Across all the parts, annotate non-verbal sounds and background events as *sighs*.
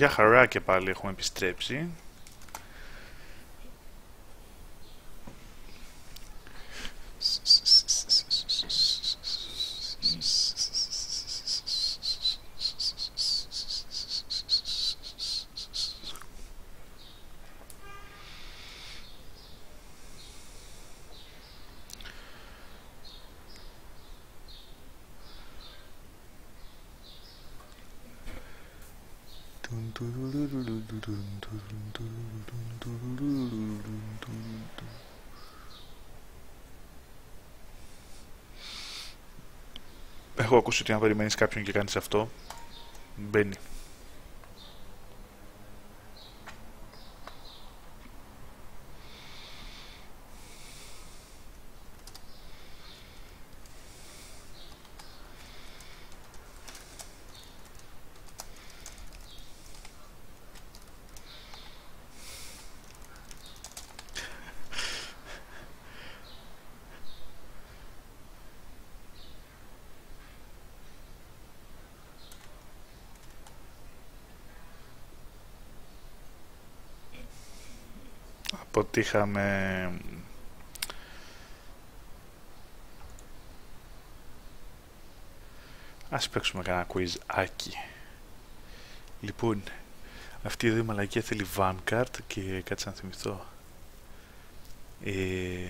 Για χαρά και πάλι έχουμε επιστρέψει. Ότι αν περιμένεις κάποιον και κάνεις αυτό, μπαίνει. Αποτύχαμε Ας παίξουμε κανένα quiz άκι. Λοιπόν, αυτή εδώ η μαλακία θέλει Vanguard και κάτσε να θυμηθώ. Ε...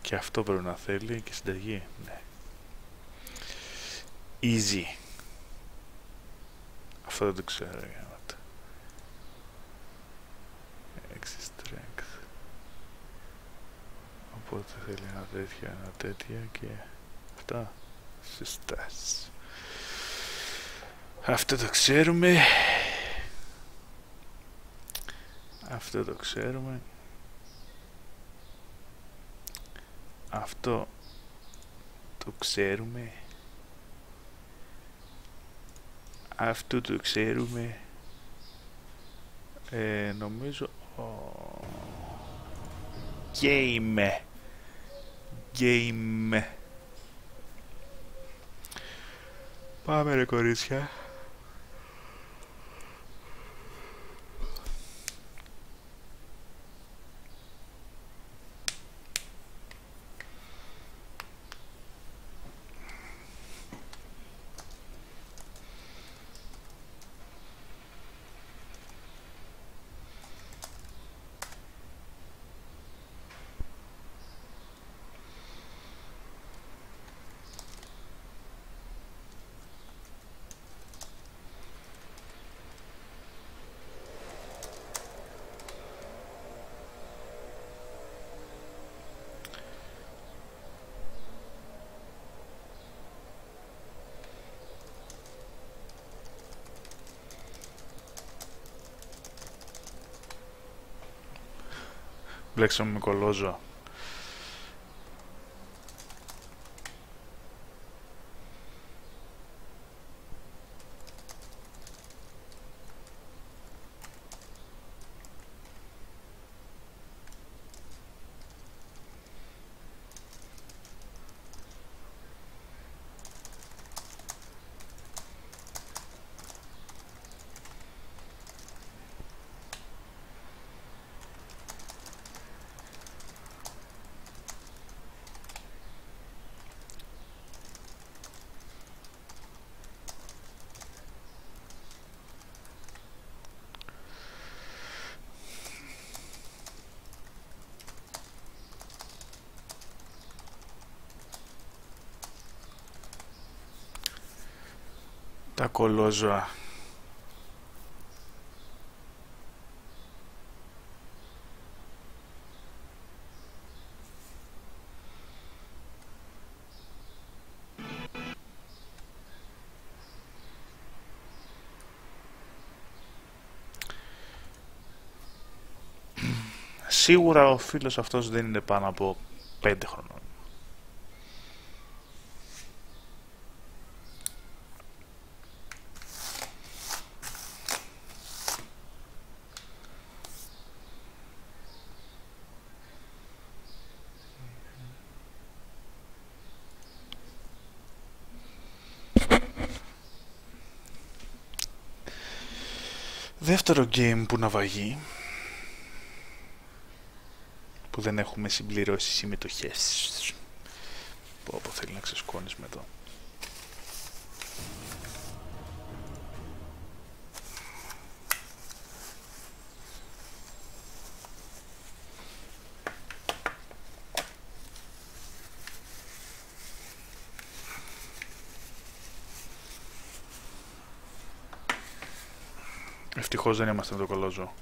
Και αυτό πρέπει να θέλει και συνταγή. Ναι. Easy. Αυτό δεν το ξέρω για να Έξι strength. Οπότε θέλει ένα τέτοιο, ένα τέτοιο και αυτά. Συστάσεις. Αυτό το ξέρουμε. Αυτό το ξέρουμε. Αυτό το ξέρουμε. Αυτό το ξέρουμε. Ε, νομίζω... Game. Game. Πάμε ρε κορίτσια. Μπλέξαμε με κολόζο. Τα κολόζωα. Σίγουρα ο φίλος αυτός δεν είναι πάνω από πέντε χρονών. Δεύτερο game που ναυαγεί που δεν έχουμε συμπληρώσει συμμετοχές. Πω πω θέλει να ξεσκόνεις με το. Ευτυχώς δεν είμαστε με το κολόζο.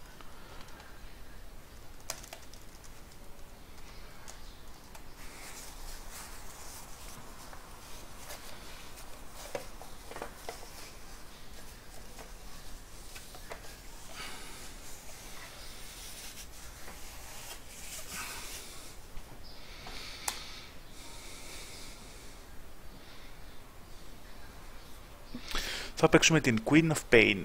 Θα παίξουμε την Queen of Pain.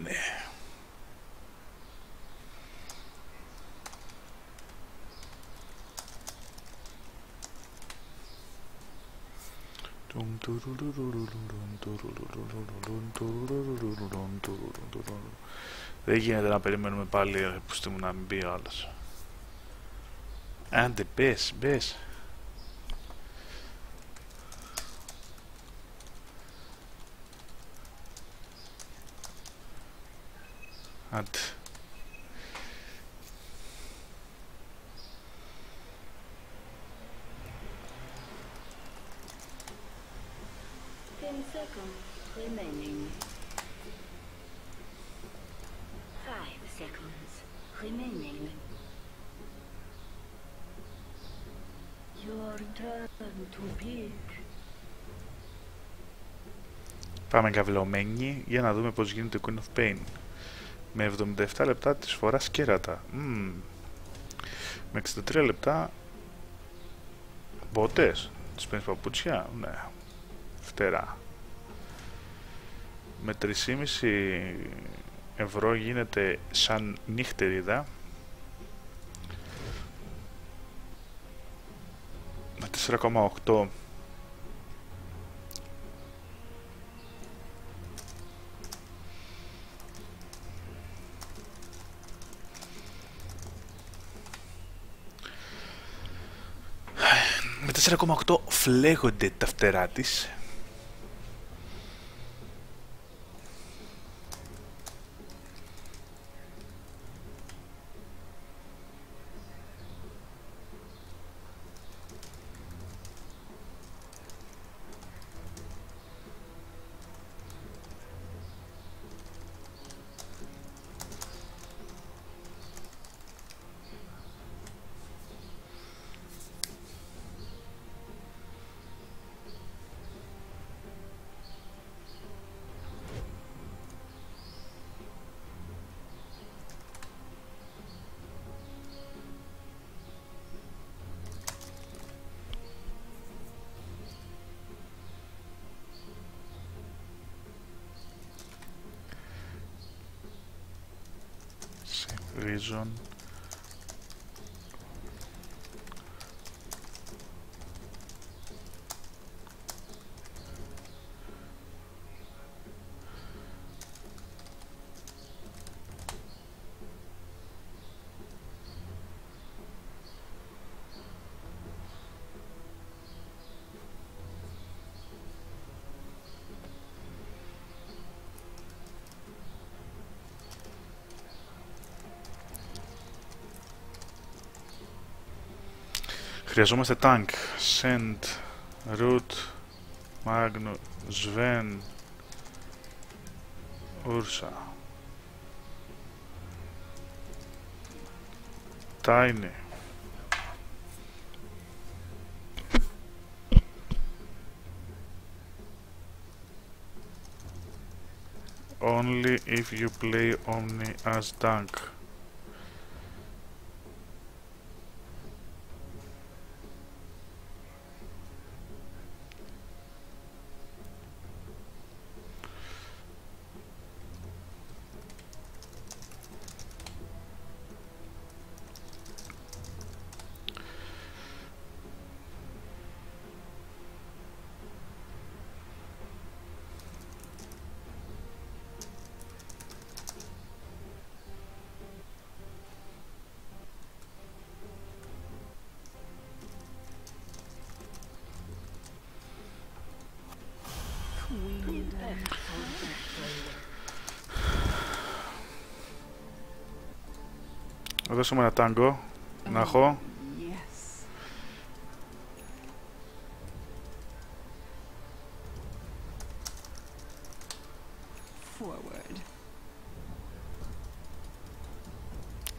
Δεν γίνεται να περιμένουμε πάλι που μου να μην μπει ο άλλος. Άντε, μπες, μπες. Άντε. Ten seconds remaining. Five seconds remaining. Your turn to pick. Πάμε καυλωμένοι για να δούμε πώς γίνεται Queen of Pain. Με 77 λεπτά της φοράς κέρατα. Μμμ. Με 63 λεπτά μπότες. Τις παίρνεις παπούτσια. Ναι. Φτερά. Με 3,5 ευρώ γίνεται σαν νύχτεριδα. Με 4,8 Με 4,8 φλέγονται τα φτερά της. region Χρειαζόμαστε tank. Send. Root. Magno. Sven. Ursa. Tiny. Only if you play Omni as tank. Δώσε μου ένα τάγκο. Να έχω. Yes. Forward.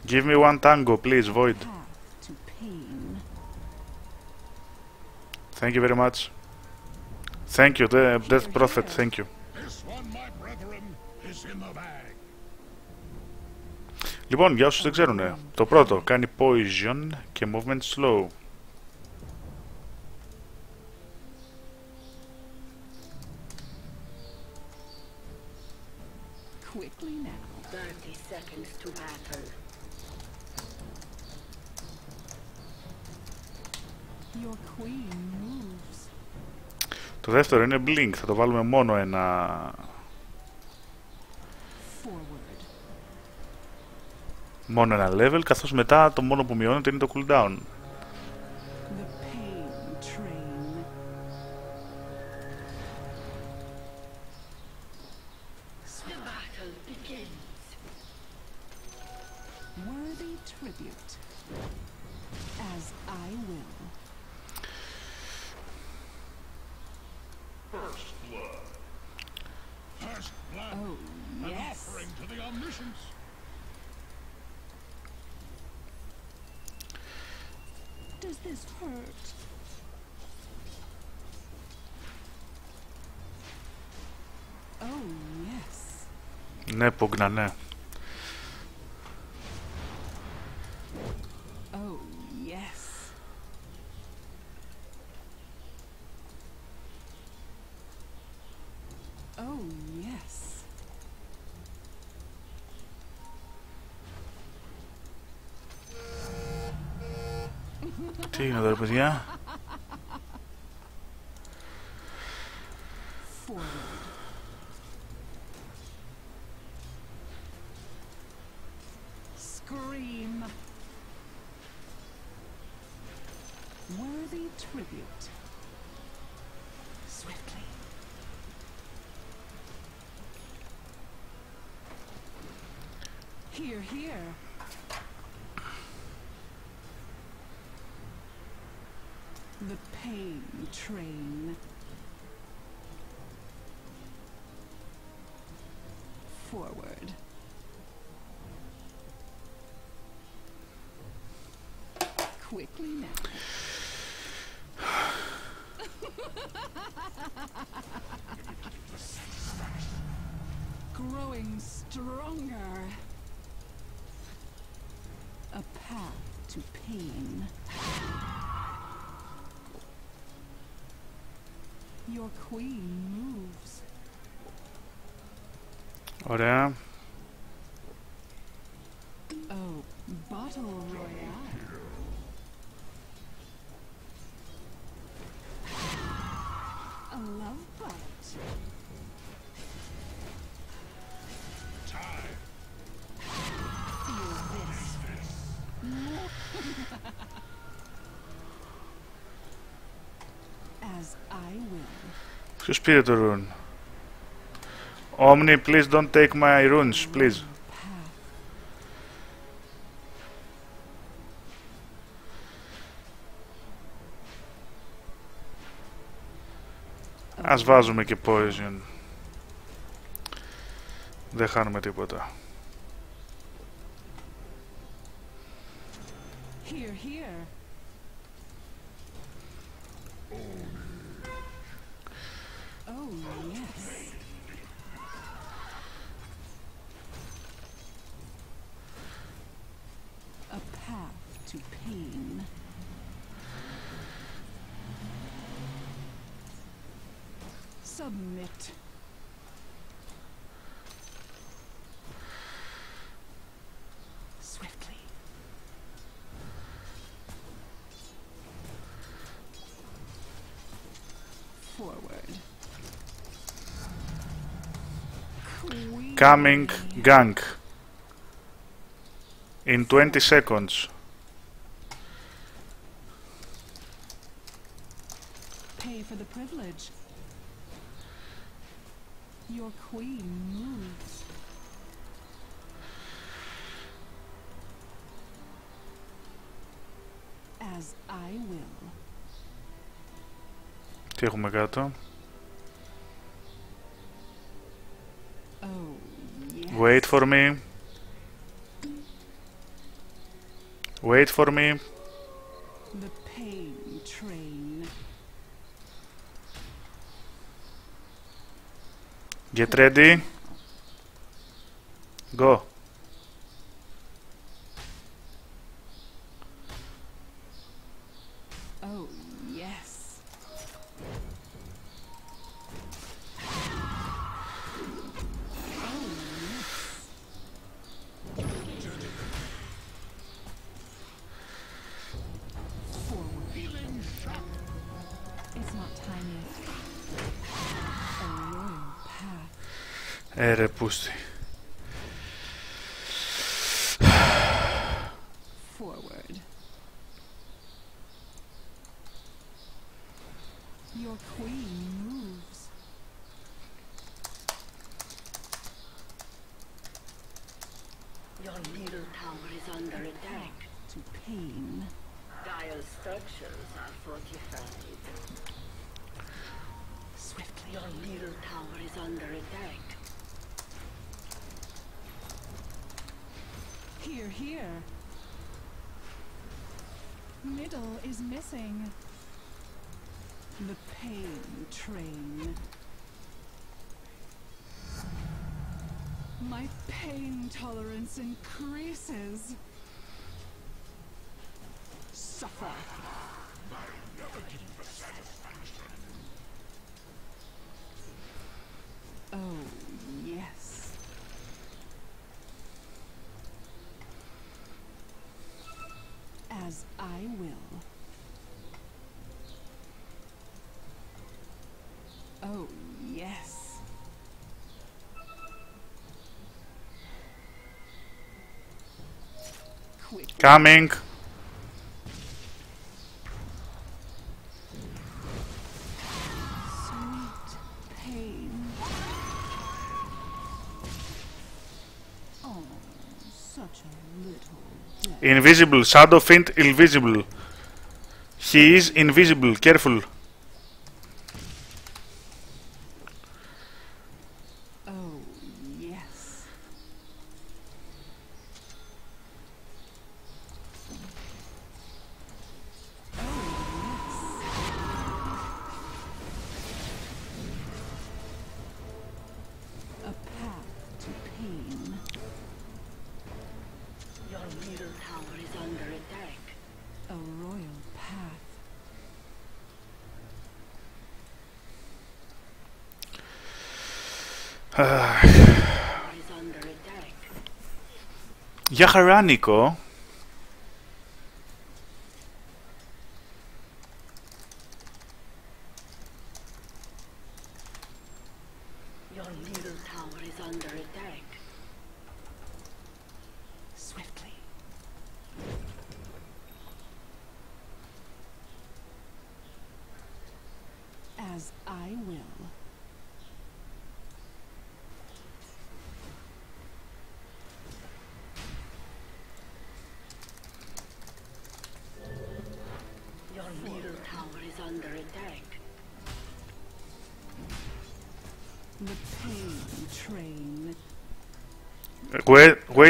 Give me one tango, please, Void. Path to pain. Thank you very much. Thank you, the Death Prophet, thank you. Λοιπόν, για όσους δεν ξέρουν, το πρώτο κάνει poison και movement slow. Quickly now. 30 seconds to battle. Your queen moves. Το δεύτερο είναι blink, θα το βάλουμε μόνο ένα, Forward. Μόνο ένα level, καθώς μετά το μόνο που μειώνεται είναι το cooldown. Ναι, Here. The pain train. Forward. Quickly now. *laughs* Growing stronger. A path to pain. Your queen moves. Oder Ποιος πήρε το rune. Omni, please don't take my runes, please. Path. Ας βάζουμε και poison. Δεν χάνουμε τίποτα. Here, here. Coming gang. In 20 seconds. for me. Wait for me. The pain train. Get ready. Go. Coming. Invisible. Shadow Fiend invisible. He is invisible. Careful. Yaharaniko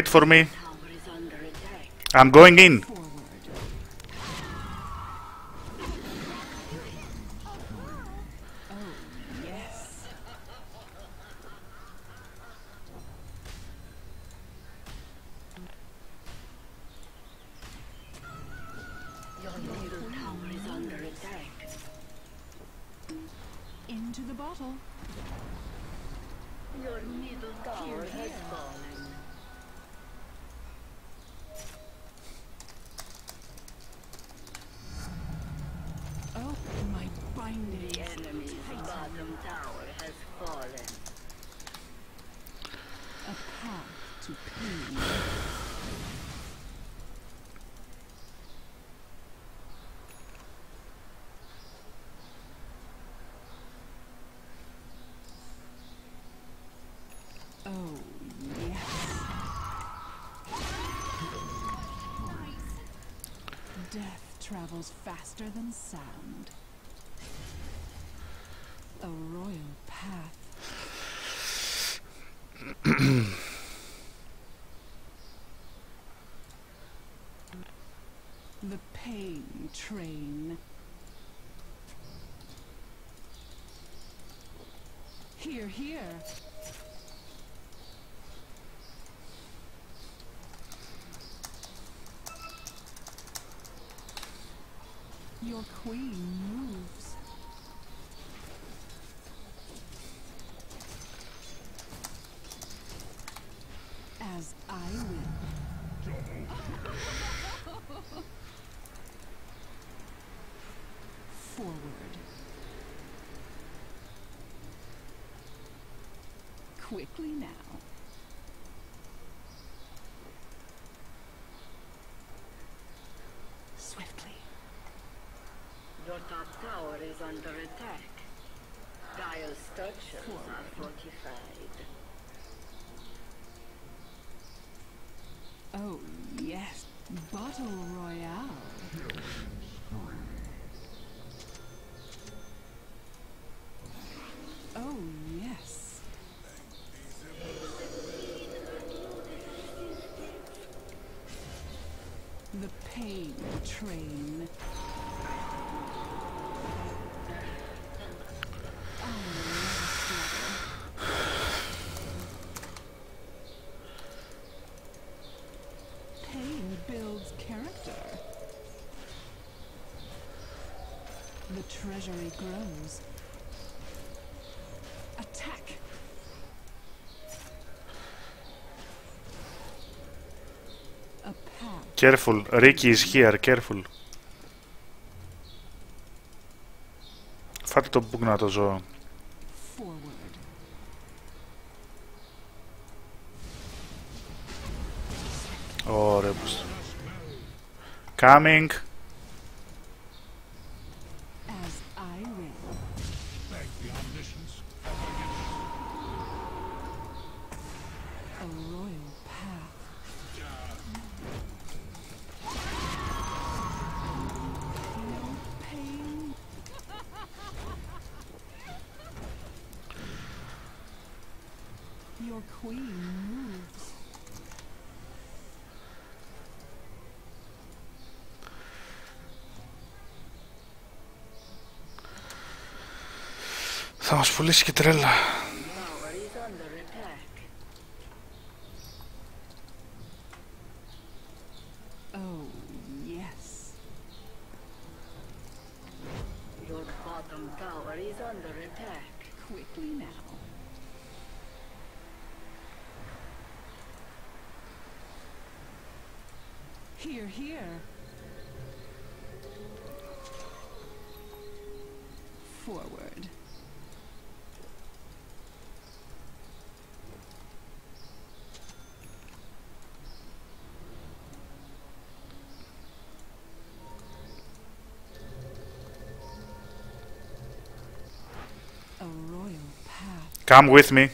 for me. I'm going in. Your top tower is under attack. Dyer's structures are fortified. Oh, yes. Bottle Royale. treasury grows. Attack! Careful, Ricky is here, careful. Φάτε το μπουκ το ζώο. Ωραία, Coming. φωλήσει και Come with me.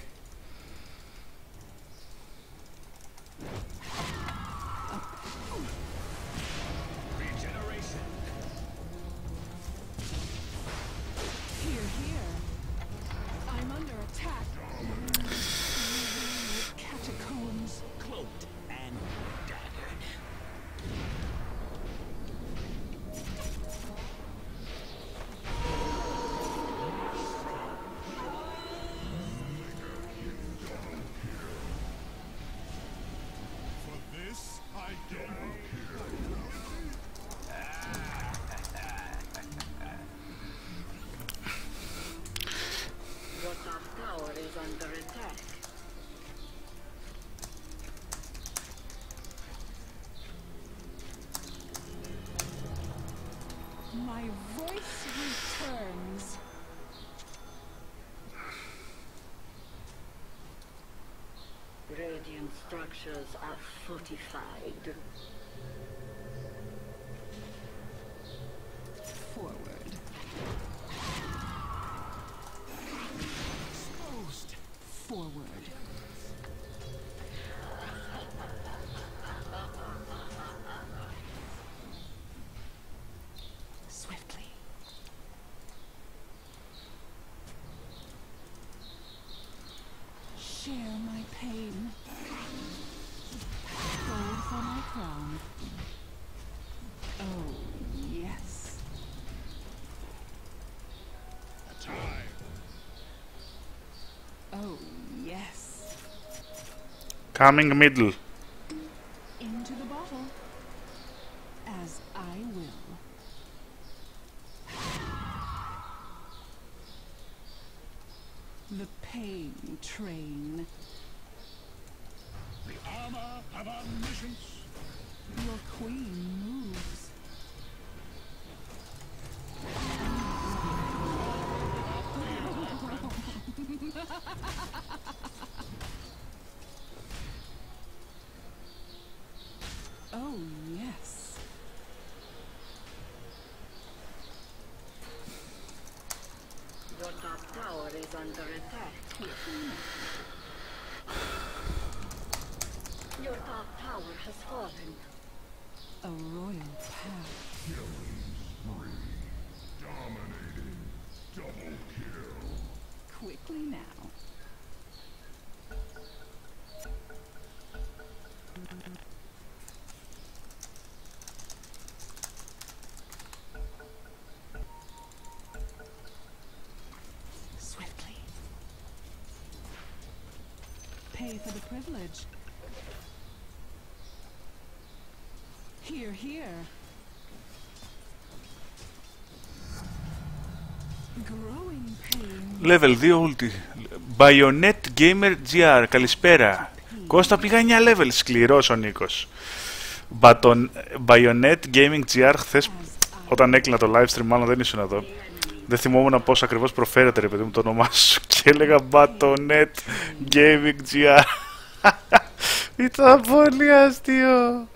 tried. Coming middle. Into the bottle. As I will. The pain train. The armor of omniscience. Your queen moves. oh, yes. Your top tower is under attack. Your top tower has fallen. A royal path. Dominating. Double kill. Quickly now. Swiftly. Pay for the privilege. Here, here. Growing pain. Level 2 ulti. Bayonet Gamer GR. Καλησπέρα. Κώστα πήγα 9 level. Σκληρός ο Νίκος. Baton- Bayonet Gaming GR χθες όταν έκλεινα το live stream μάλλον δεν ήσουν εδώ. Δεν θυμόμουν πώς ακριβώς προφέρεται ρε παιδί μου το όνομά σου *laughs* και έλεγα Bayonet Gaming GR. *laughs* Ήταν πολύ αστείο.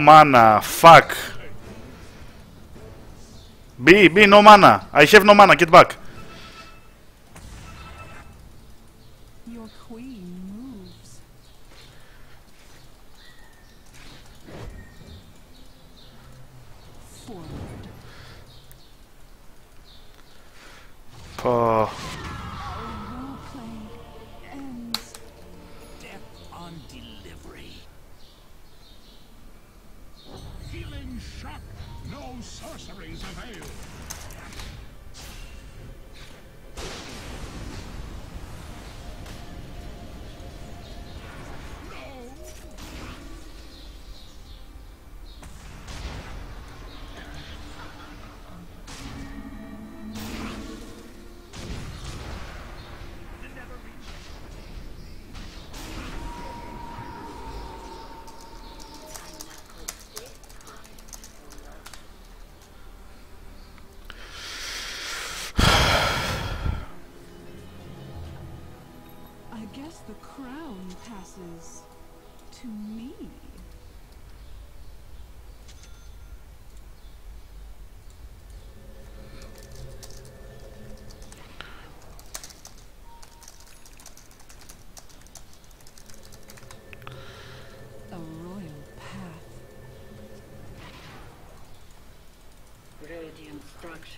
Mana. Fuck. B, B, no mana. I have no mana. Get back. Your queen moves. Forward. Πω.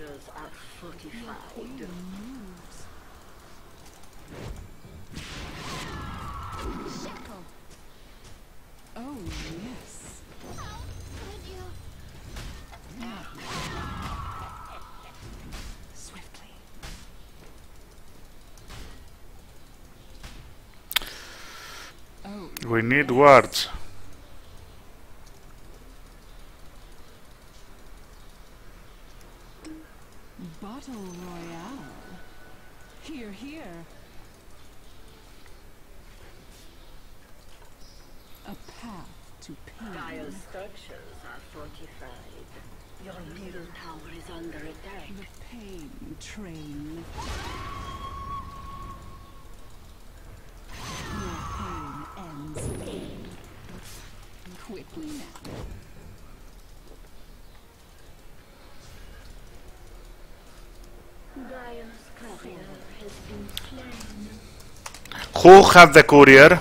temperatures at 45. We need words. Bottle Royale. Here, here. A path to Dire pain. structures are fortified. Your middle tower is under attack. The pain train. Your pain ends. Quickly now. Who has the courier?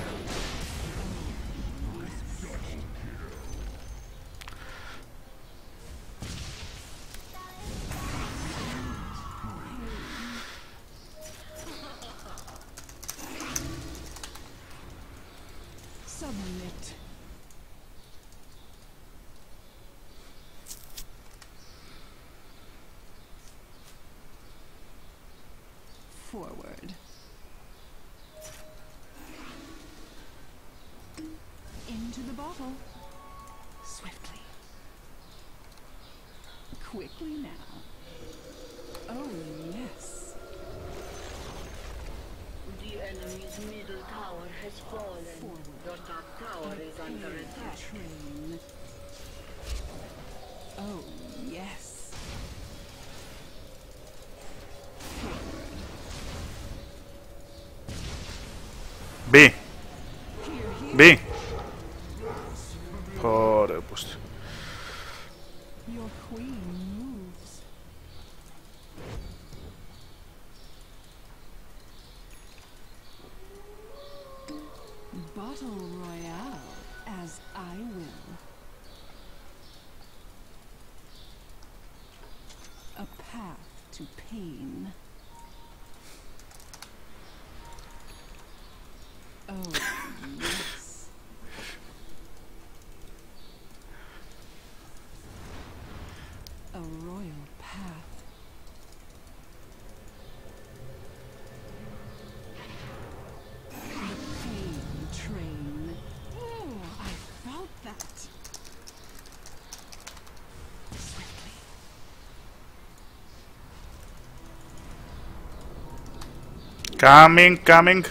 Coming, coming.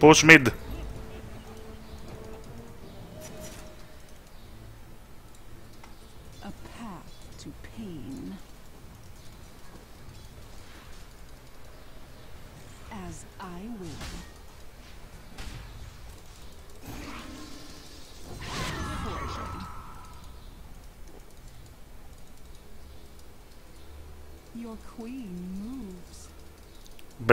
Push mid.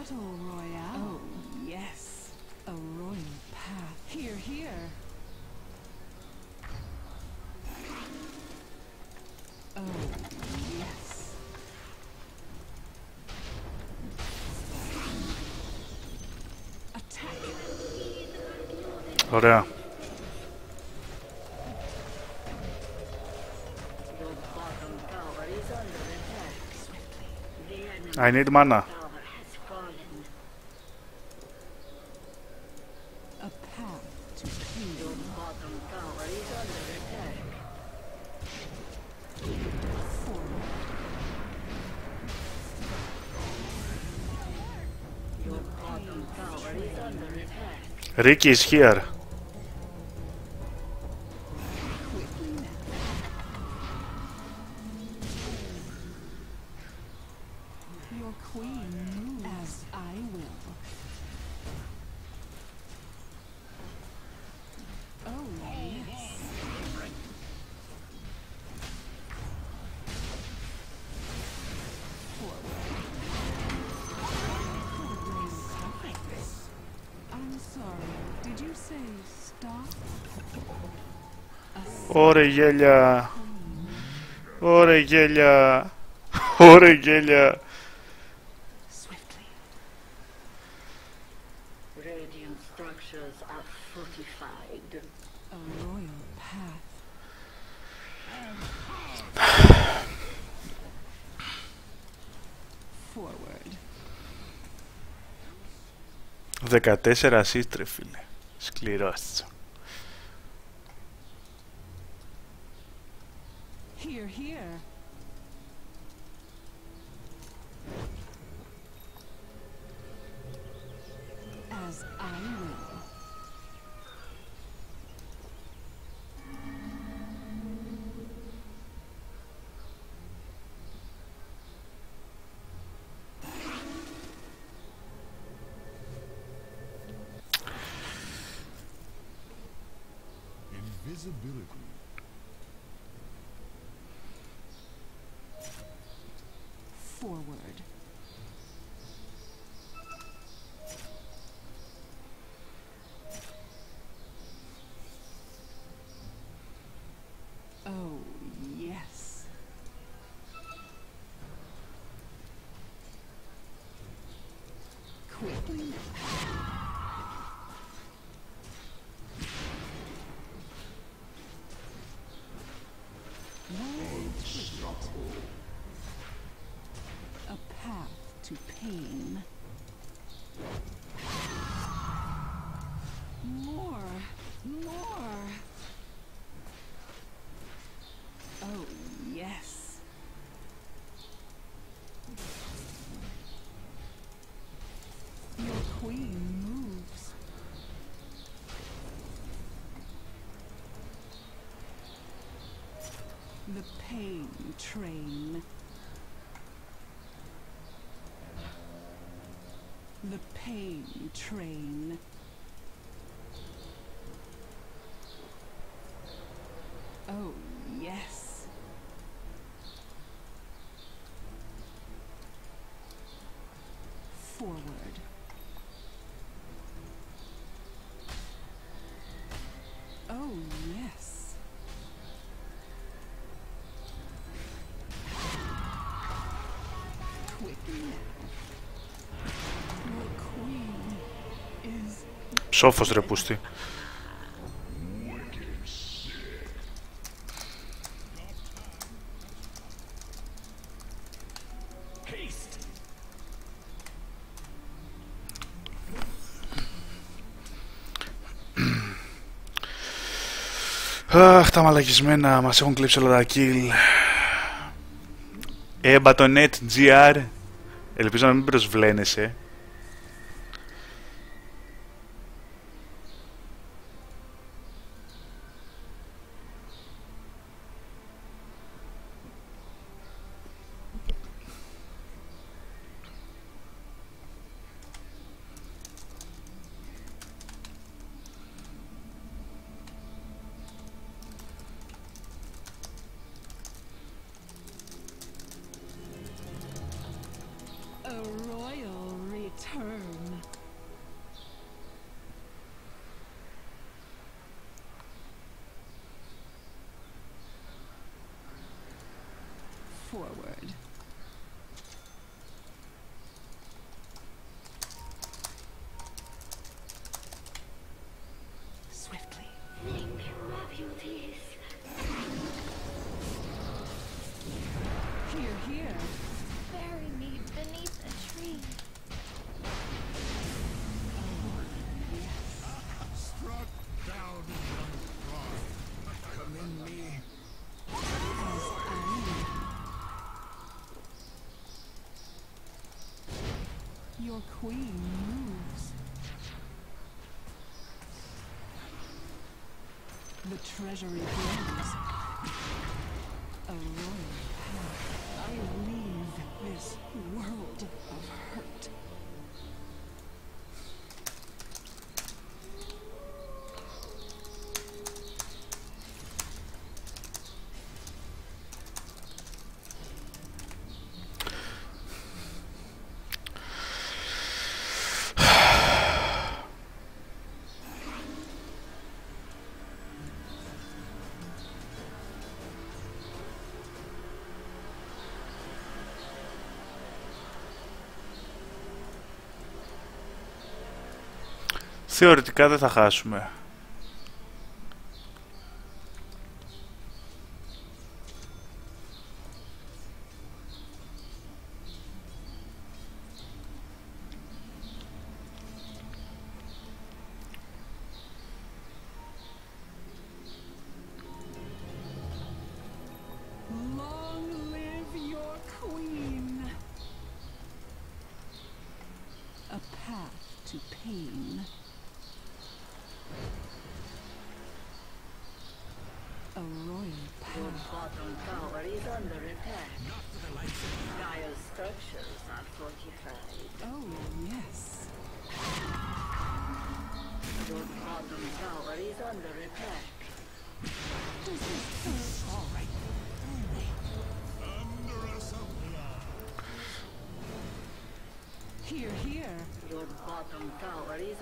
Battle Royale. Oh, yes. A royal path. Here, here. Oh, yes. Attack. Hold on. I need mana. Ricky is here. γέλια. Ωραία γέλια. Ωραία γέλια. Δεκατέσσερα σύστρε φίλε. Σκληρός. The pain train. The pain train. Σόφος ρε πούστη. Αχ, τα μαλακισμένα, μας έχουν κλέψει όλα τα kill. Εμπατονέτ. Ελπίζω να μην προσβλένεσαι. θεωρητικά δεν θα χάσουμε.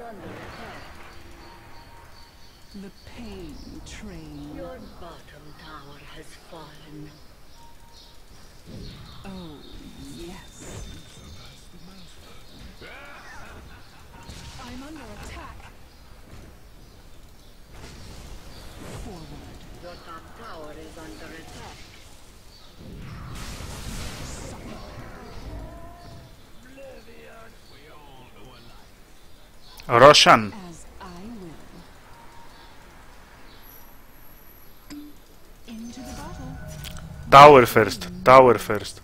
Under attack. The pain train. Your bottom tower has fallen. Oh, yes. I'm under attack. Forward. Your top tower is under attack. Roshan. Tower first, tower first.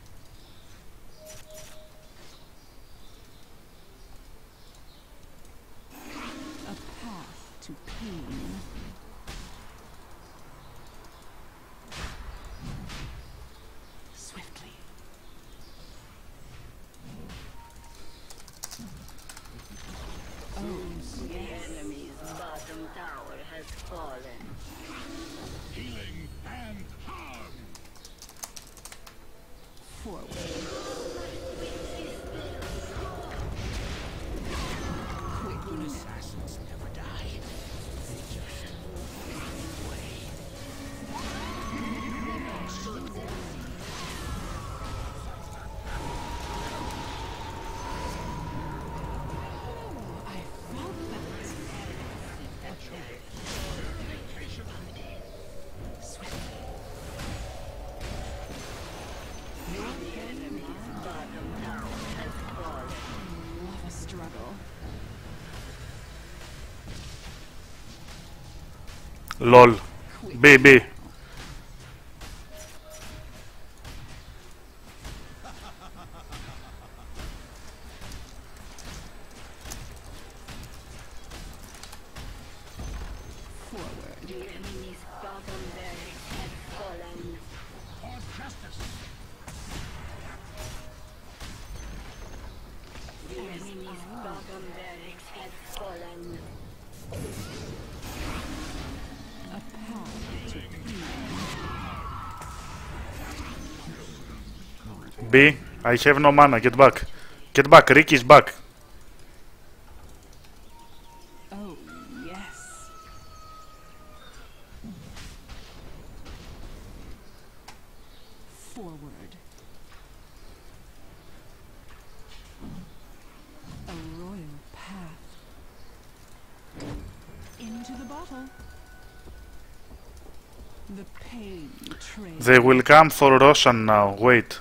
LOL. BB. I have no mana. Get back. Get back. Rick is back. Oh, yes. Forward. A royal path. Into the bottle. The pain. They will come for Roshan now. Wait.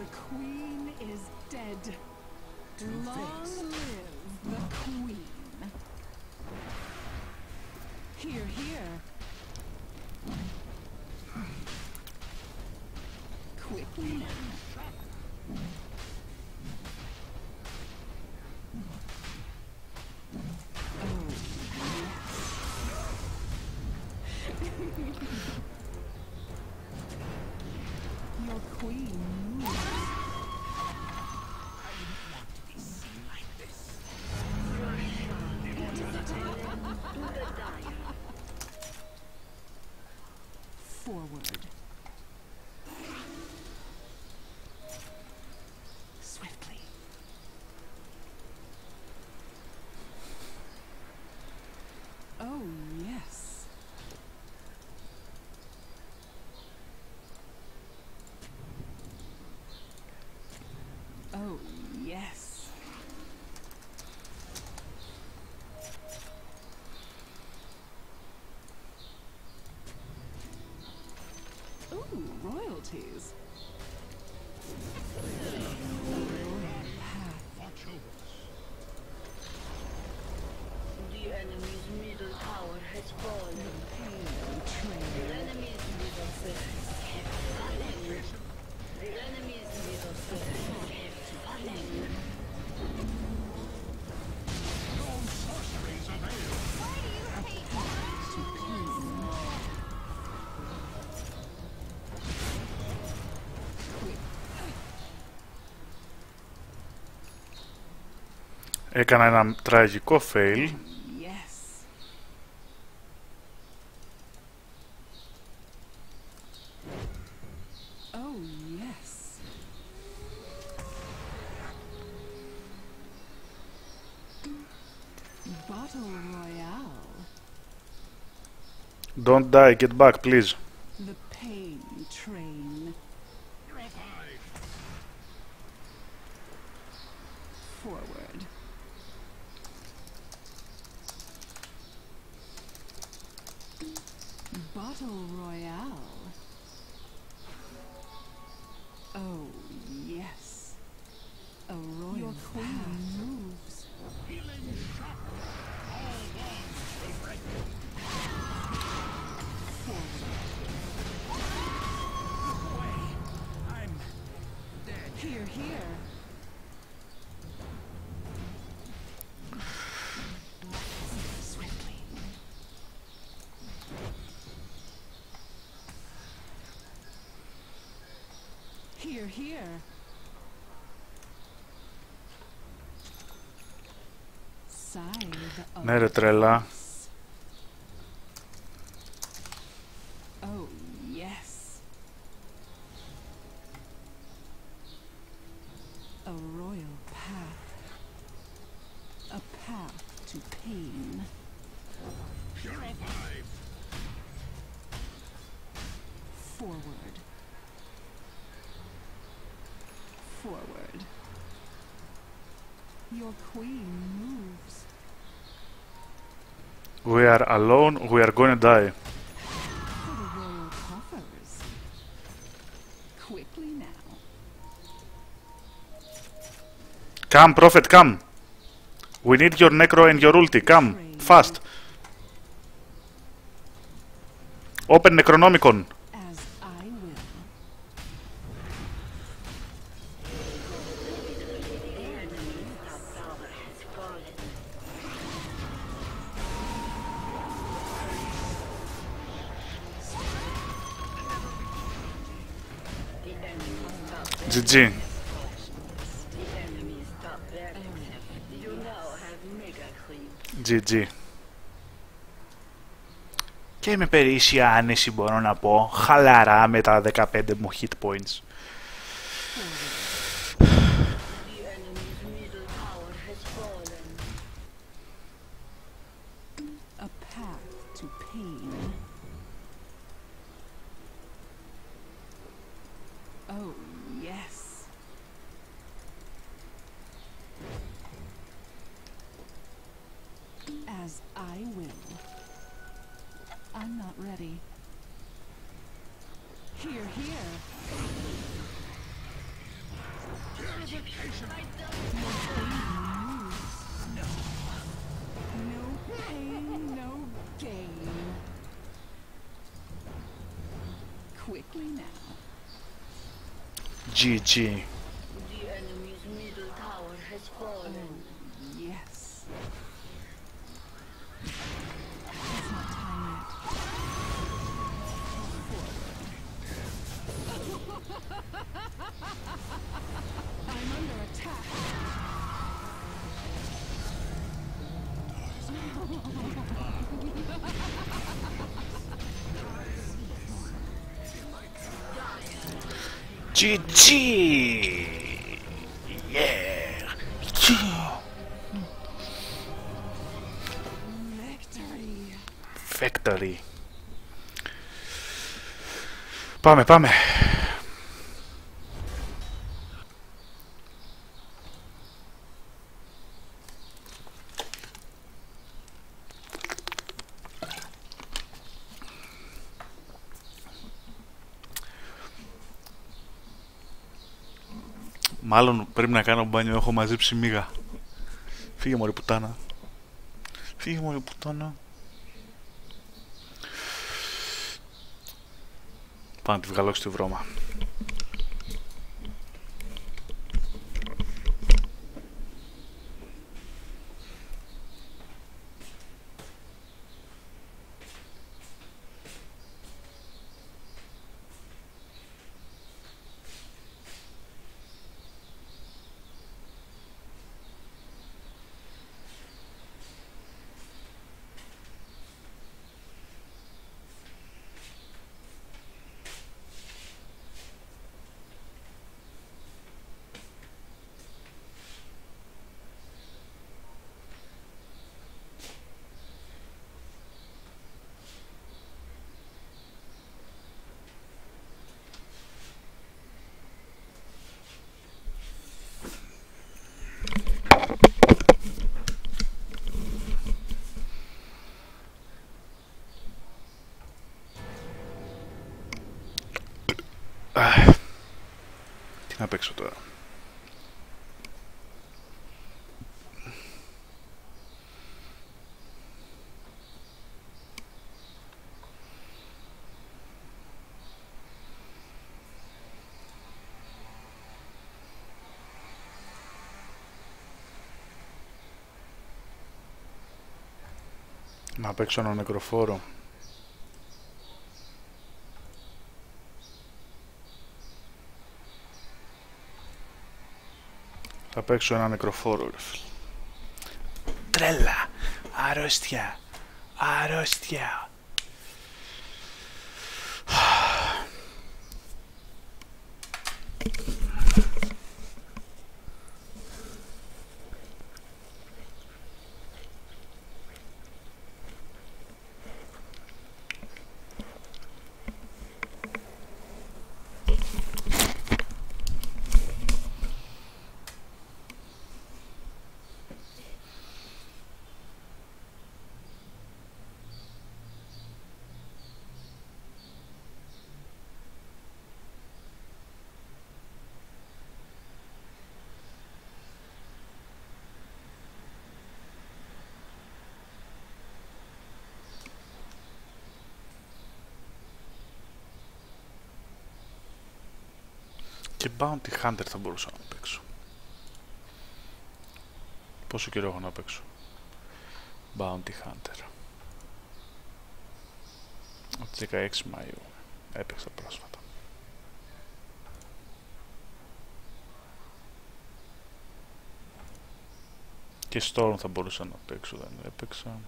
The queen is dead. Long live the queen. casualties. Έκανα ένα τραγικό fail. Yes. Oh, yes. Bottle Royale. Don't die, get back, please. you're here. die. Come, Prophet, come. We need your Necro and your ulti. Come, fast. Open Necronomicon. GG. GG. Και με περίσσια άνεση μπορώ να πω, χαλαρά με τα 15 μου hit points. de, de GG! Yeah! Victory! Πάμε, πάμε! Μάλλον πρέπει να κάνω μπάνιο, έχω μαζέψει μίγα. Φύγε μωρή πουτάνα. Φύγε μωρή πουτάνα. Πάω να τη βγάλω στη βρώμα. Αχ. Τι να παίξω τώρα. Να παίξω ένα νεκροφόρο. Θα παίξω ένα νεκροφόρο, ρε φίλε. Τρέλα! Αρρώστια! Αρρώστια! Και Bounty Hunter θα μπορούσα να παίξω. Πόσο καιρό έχω να παίξω. Bounty Hunter. Από τις 16 Μαΐου έπαιξα πρόσφατα. Και Storm θα μπορούσα να παίξω, δεν έπαιξα.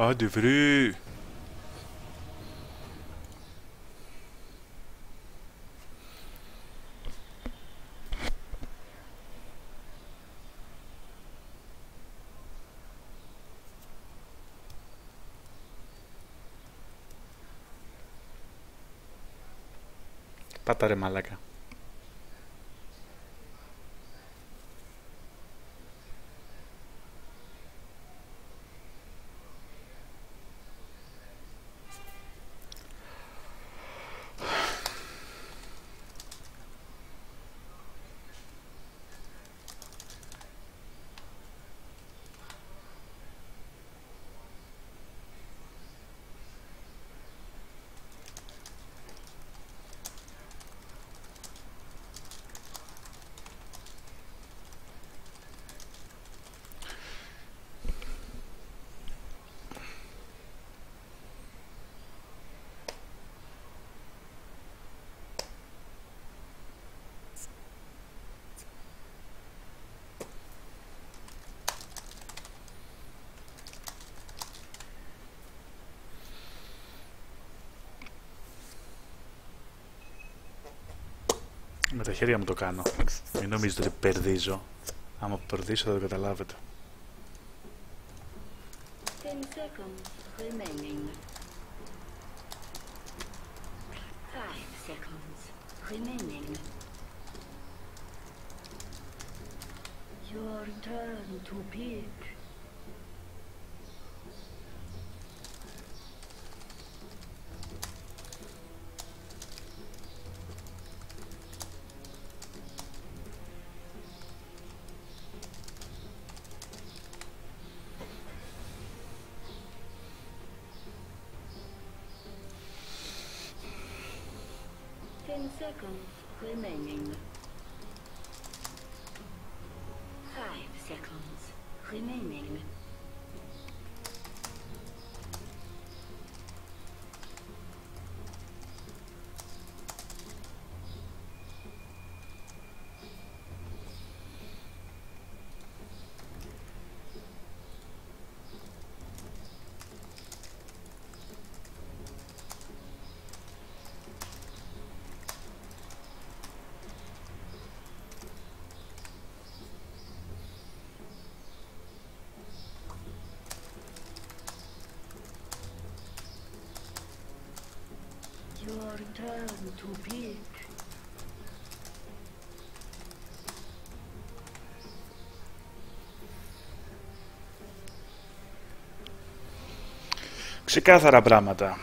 Άντε βρε! Πάτα ρε μαλάκα. Με τα χέρια μου το κάνω. Μην νομίζετε ότι περδίζω. Άμα περδίσω θα το καταλάβετε. 10 seconds remaining. 5 seconds remaining. Your turn to pick. Your turn to pick. Ξεκάθαρα πράγματα.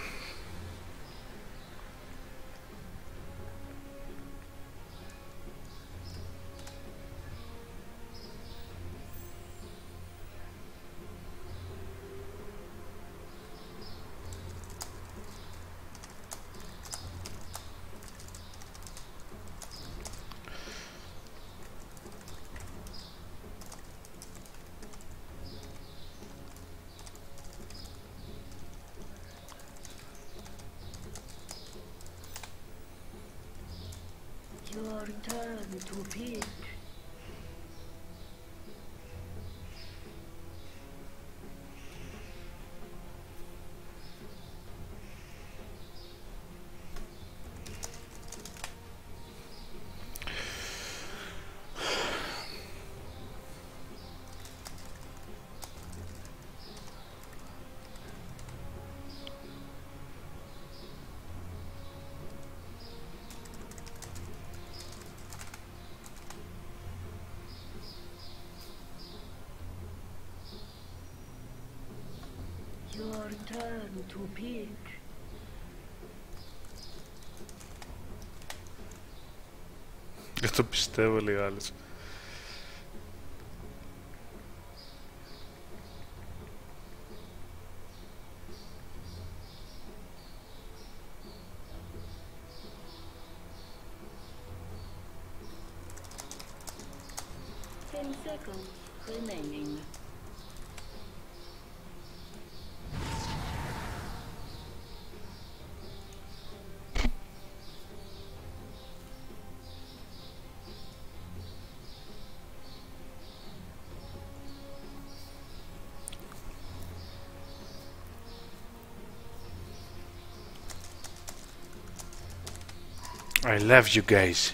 Your turn to pick. Δεν το πιστεύω, λέει ο άλλος. I love you guys.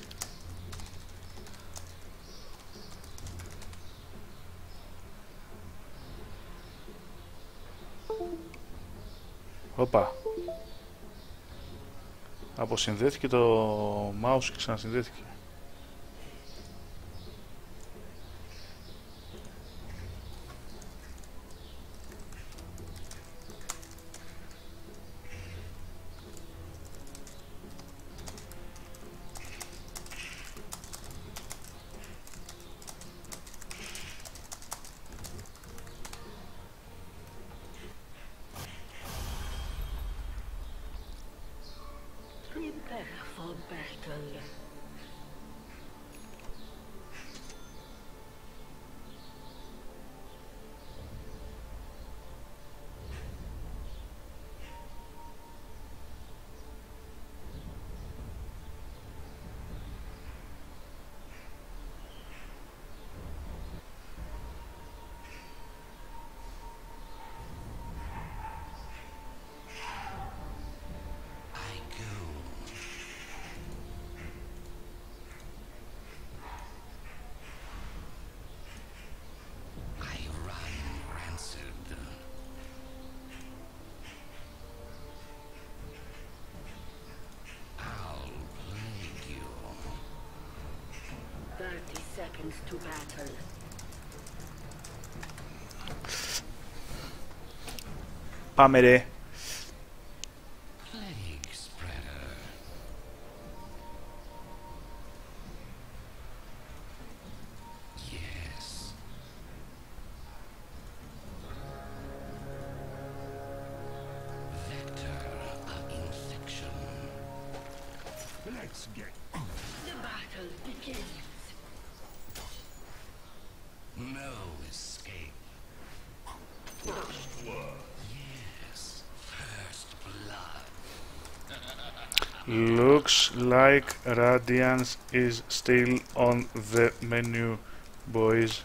Όπα. Αποσυνδέθηκε το mouse και ξανασυνδέθηκε. Πάμε ρε. like Radiance is still on the menu, boys.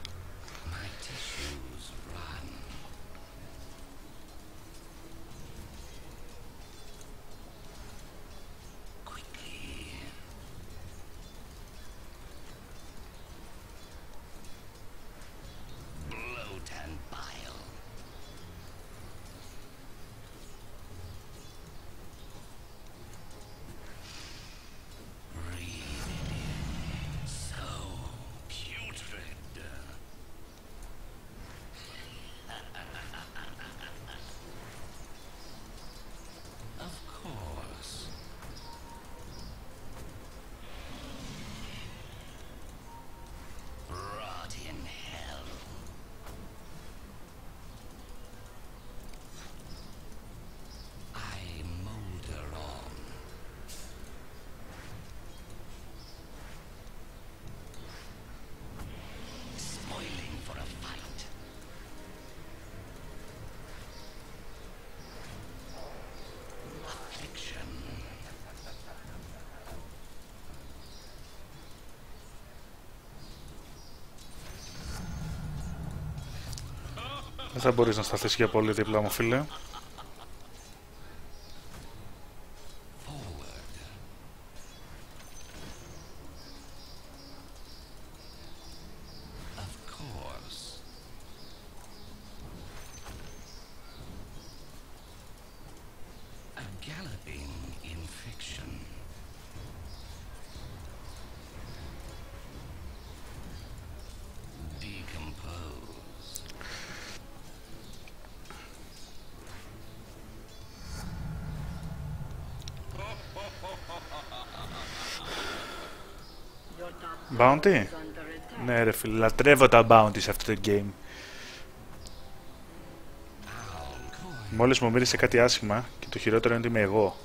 Δεν θα μπορείς να σταθείς και πολύ δίπλα μου φίλε. Bounty? Ναι ρε φίλε, λατρεύω τα bounty σε αυτό το game. Μόλις μου μύρισε κάτι άσχημα και το χειρότερο είναι ότι είμαι εγώ.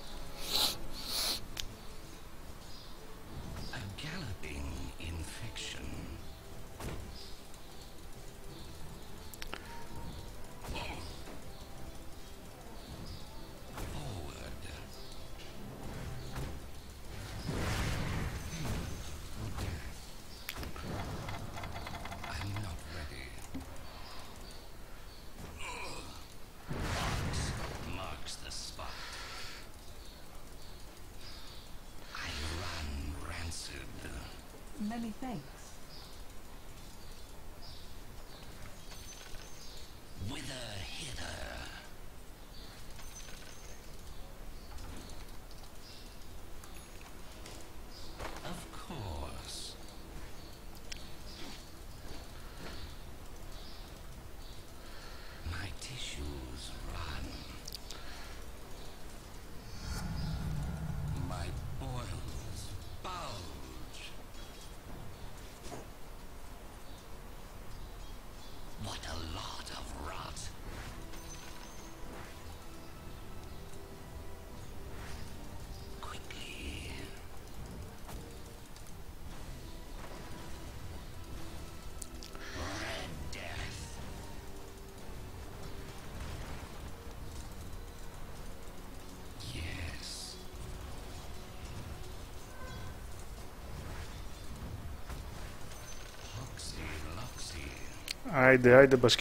Άιντε, άιντε μπας.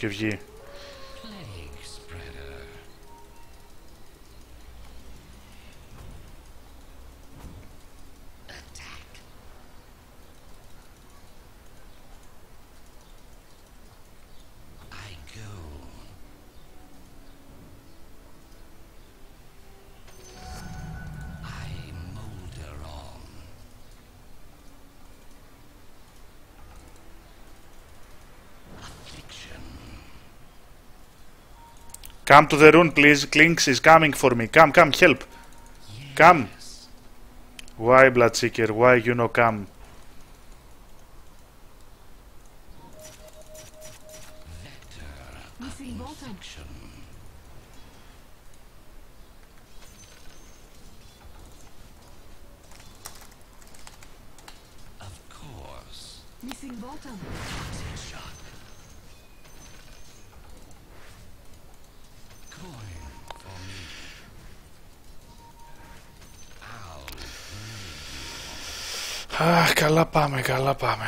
Come to the room, please. Clinks is coming for me. Come, come, help. Come. Why, Bloodseeker? Why you no come? Πάμε, καλά πάμε.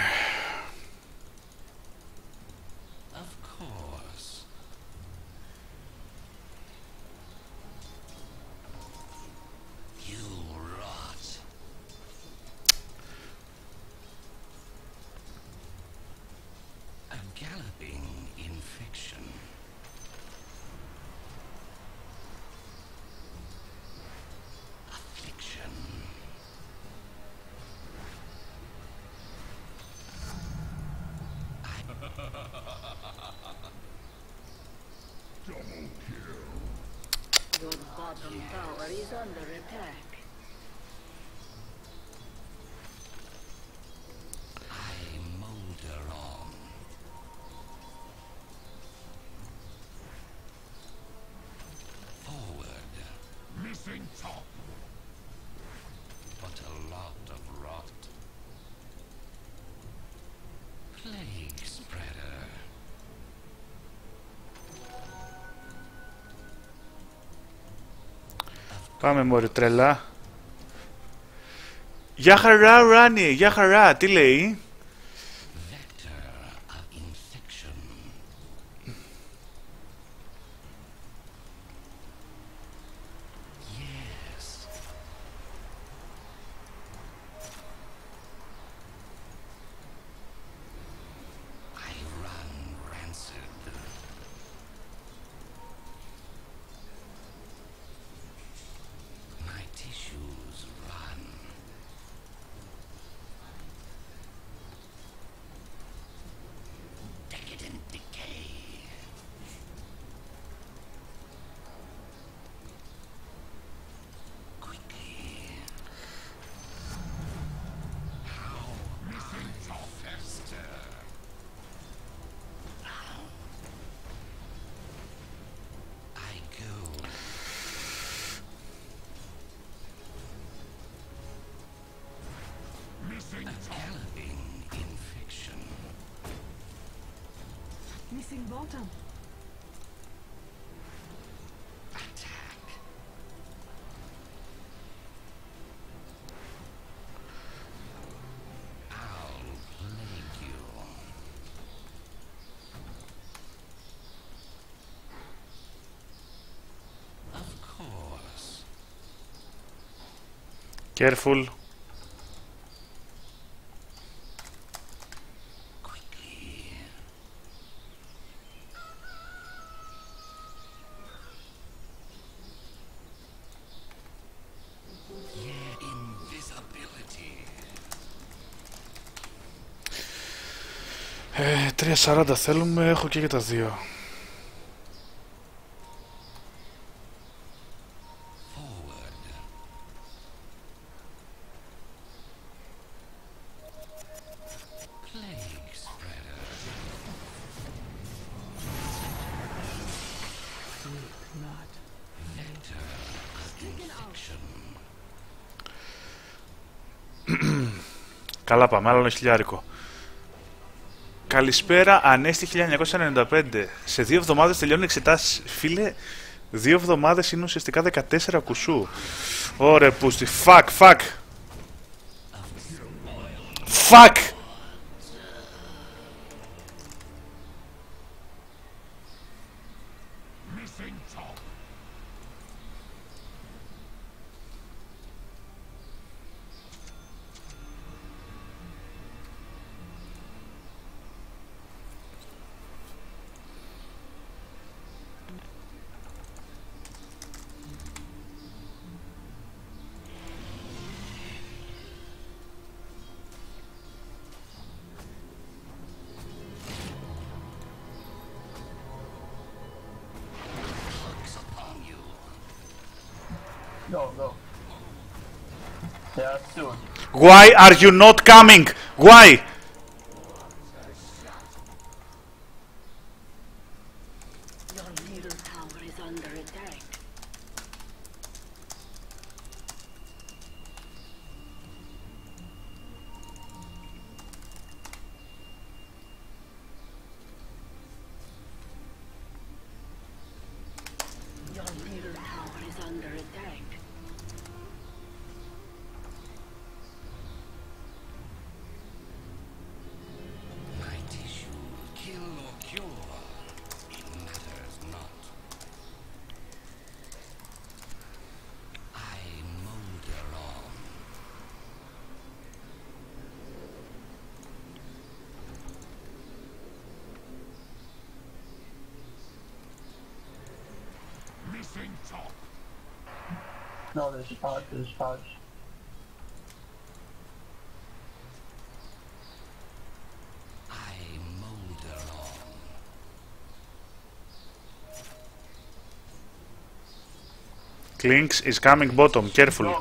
Πάμε μωρή τρελά. Γεια χαρά, Ράνι, γεια χαρά, τι λέει; Κυρία ε, Σαράντα, θέλουμε έχω και για τα δύο. Καλά πάμε, άλλο ένα χιλιάρικο. Καλησπέρα, Ανέστη 1995. Σε δύο εβδομάδες τελειώνουν εξετάσεις. Φίλε, δύο εβδομάδες είναι ουσιαστικά 14 κουσού. Ωραία, πούστη. Fuck, fuck. Fuck! Why are you not coming? Why? Links is coming bottom, carefully.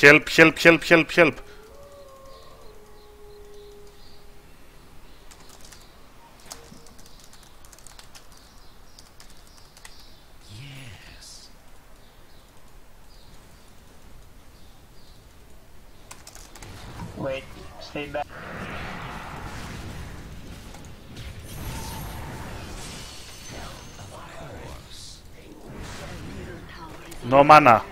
Help, help, help, help, help. Yes. Wait, stay back. No mana.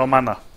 No mana.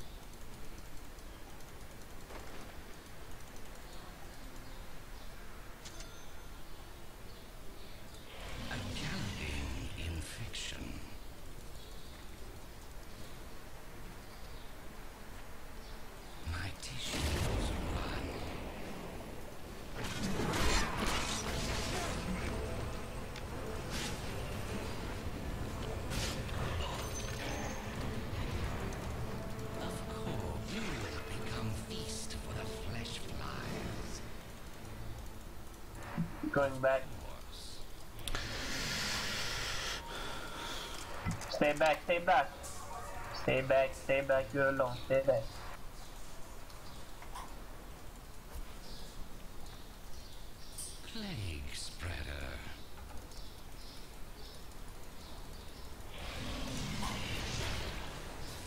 Plague spreader.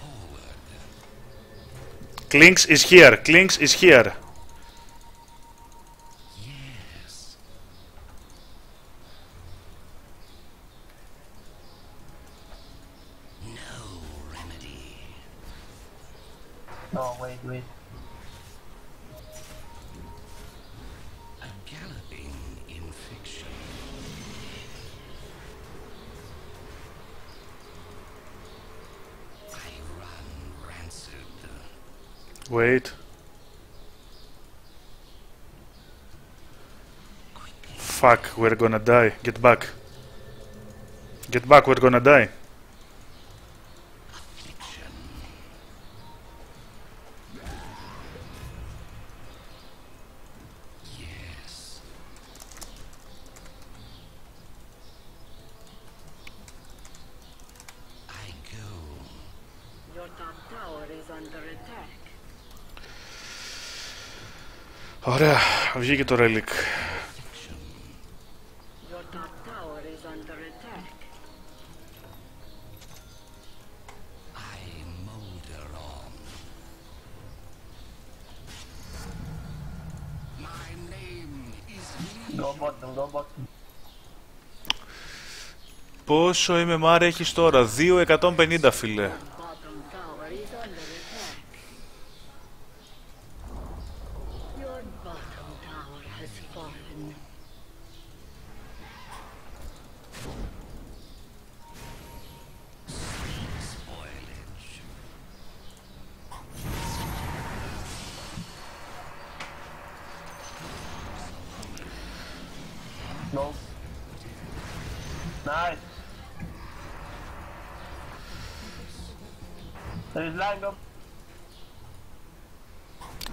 Forward. Clinks is here. Clinks is here. Fuck, we're gonna die. Get back. Get back, we're gonna die. Ωραία, βγήκε το relic. Πόσο MMR έχεις τώρα, 2.150 φίλε.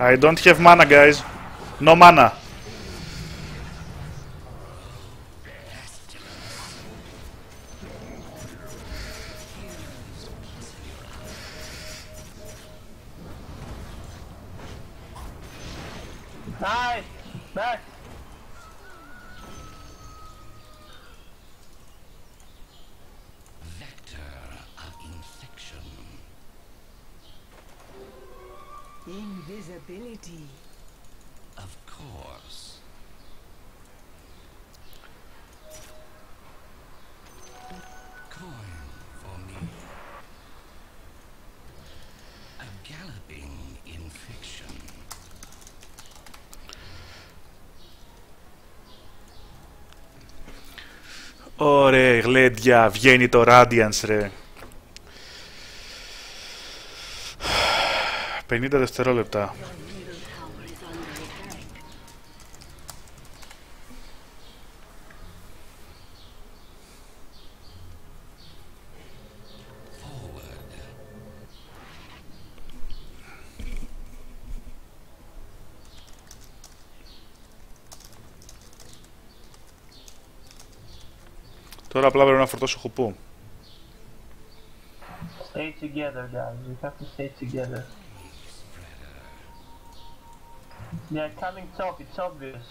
I don't have mana guys. No mana. Ωραία, γλέντια, βγαίνει το Radiance ρε. *sighs* 50 δευτερόλεπτα. Middle tower is under attack. Forward. Τώρα απλά πρέπει να φορτώσω χουπού. Stay together, guys. We have to stay together. Yeah, coming top, it's obvious.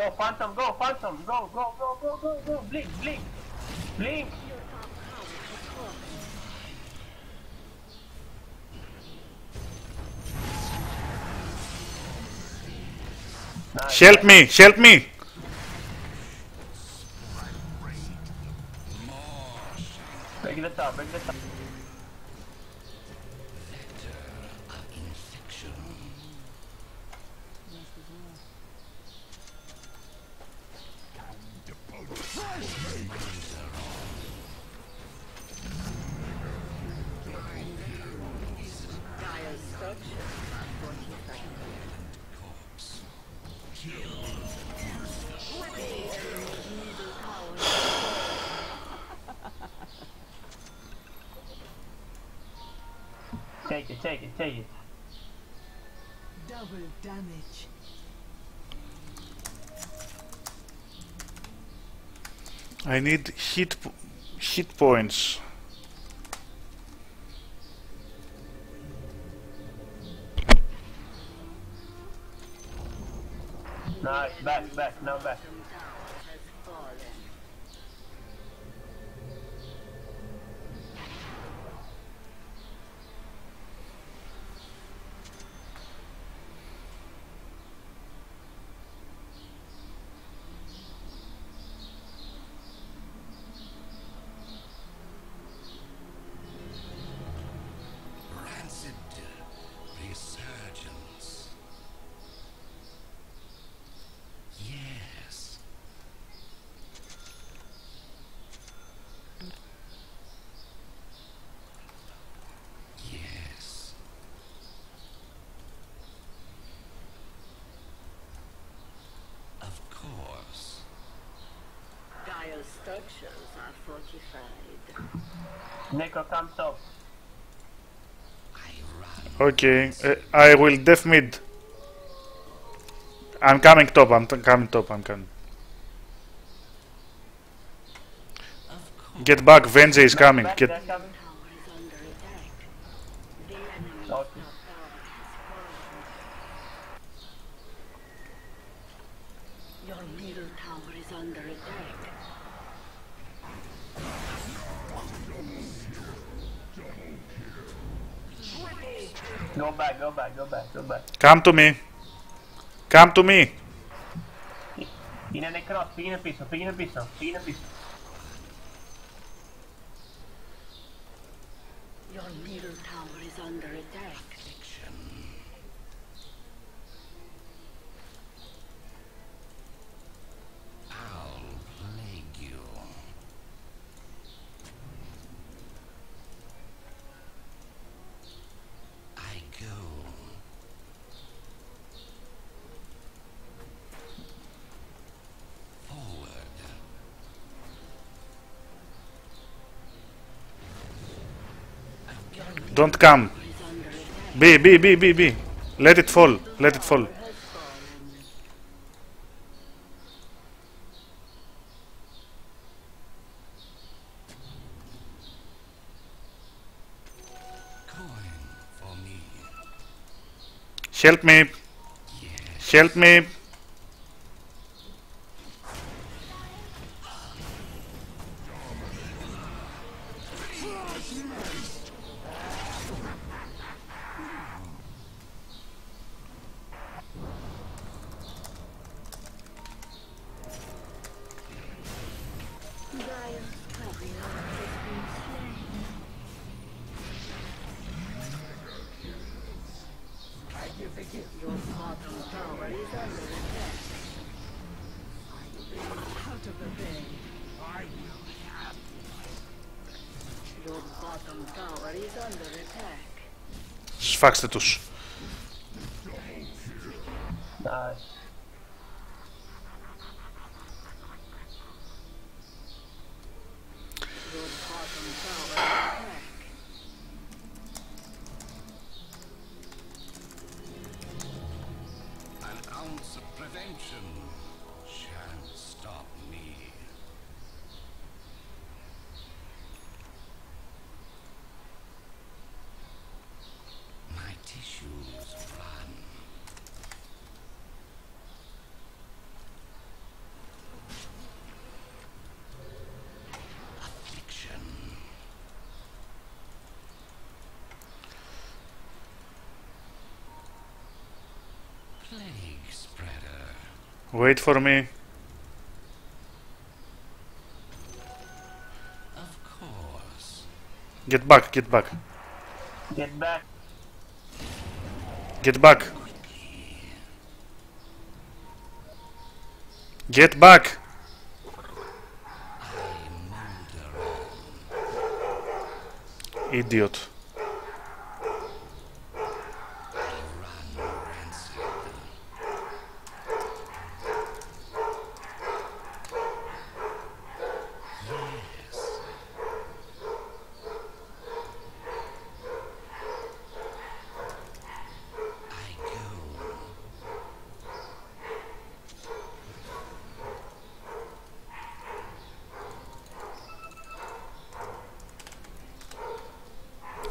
Go, Phantom, go, Phantom, go, go, go, go, go, go, blink, blink, blink. Nice. Help me, help me! I need hit hit points. Nice, back, back, now back. bottom tower has fallen. Rancid resurgence. Yes. Structures are fortified. Neko, come top. I run. Okay, uh, I will def mid. I'm coming top, I'm coming top, I'm coming. Of. Get back, Venge is coming. Back, Get Come to me. Come to me. Piso, piso, piso. Don't come. B, B, B, B, B. Let it fall. Let it fall. Help me. Help me. Σφάξτε τους. Wait for me. Of course. Get back, get back. Get back. Get back. Get back. Idiot. I go.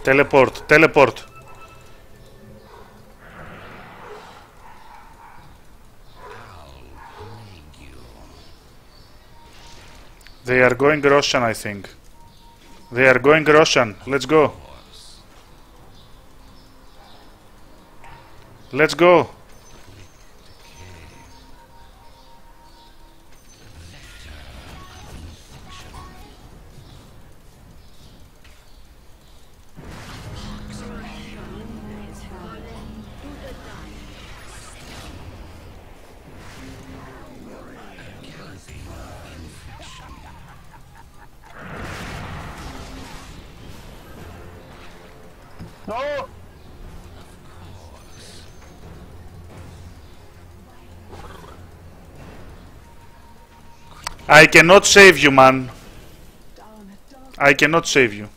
Teleport, teleport. They are going Russian, I think. They are going Russian. Let's go. Let's go. I cannot save you, man. I cannot save you.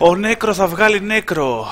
Ο νέκρος θα βγάλει νέκρο.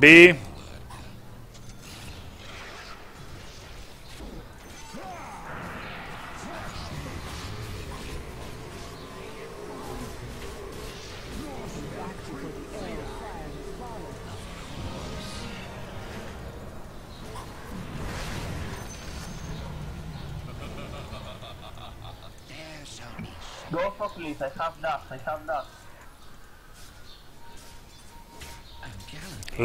B. Go for please, I have dust, I have dust.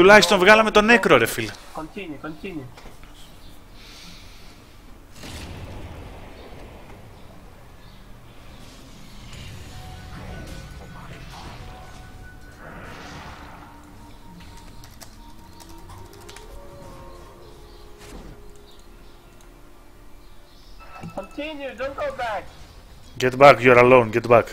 Τουλάχιστον go, βγάλαμε go, τον go. νέκρο, ρε φίλε. Continue, continue. Continue, don't go back. Get back, you're alone, get back.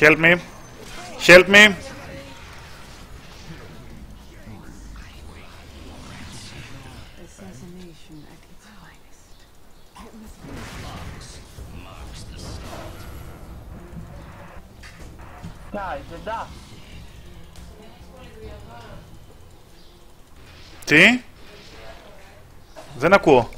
Help me. Help me. Τι? Δεν ακούω.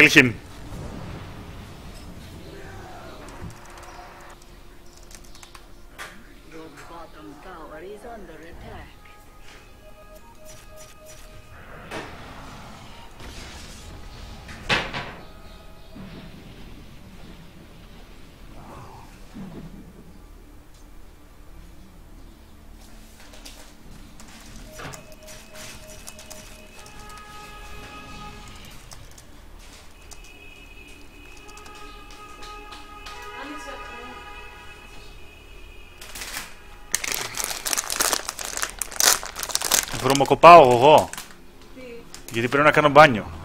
Kill him. Βρωμοκοπάω εγώ. Γιατί πρέπει να κάνω μπάνιο.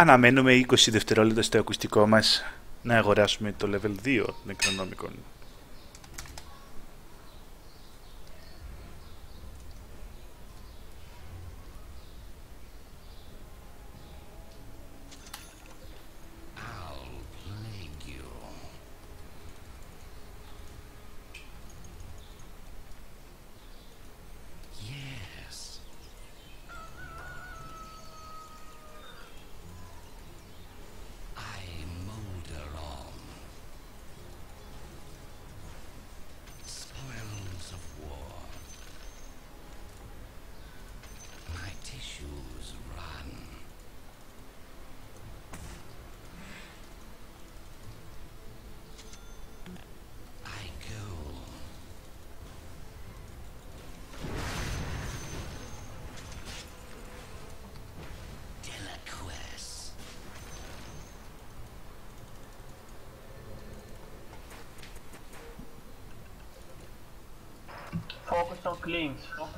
Αναμένουμε 20 δευτερόλεπτα στο ακουστικό μας να αγοράσουμε το level 2 νεκρονόμικων.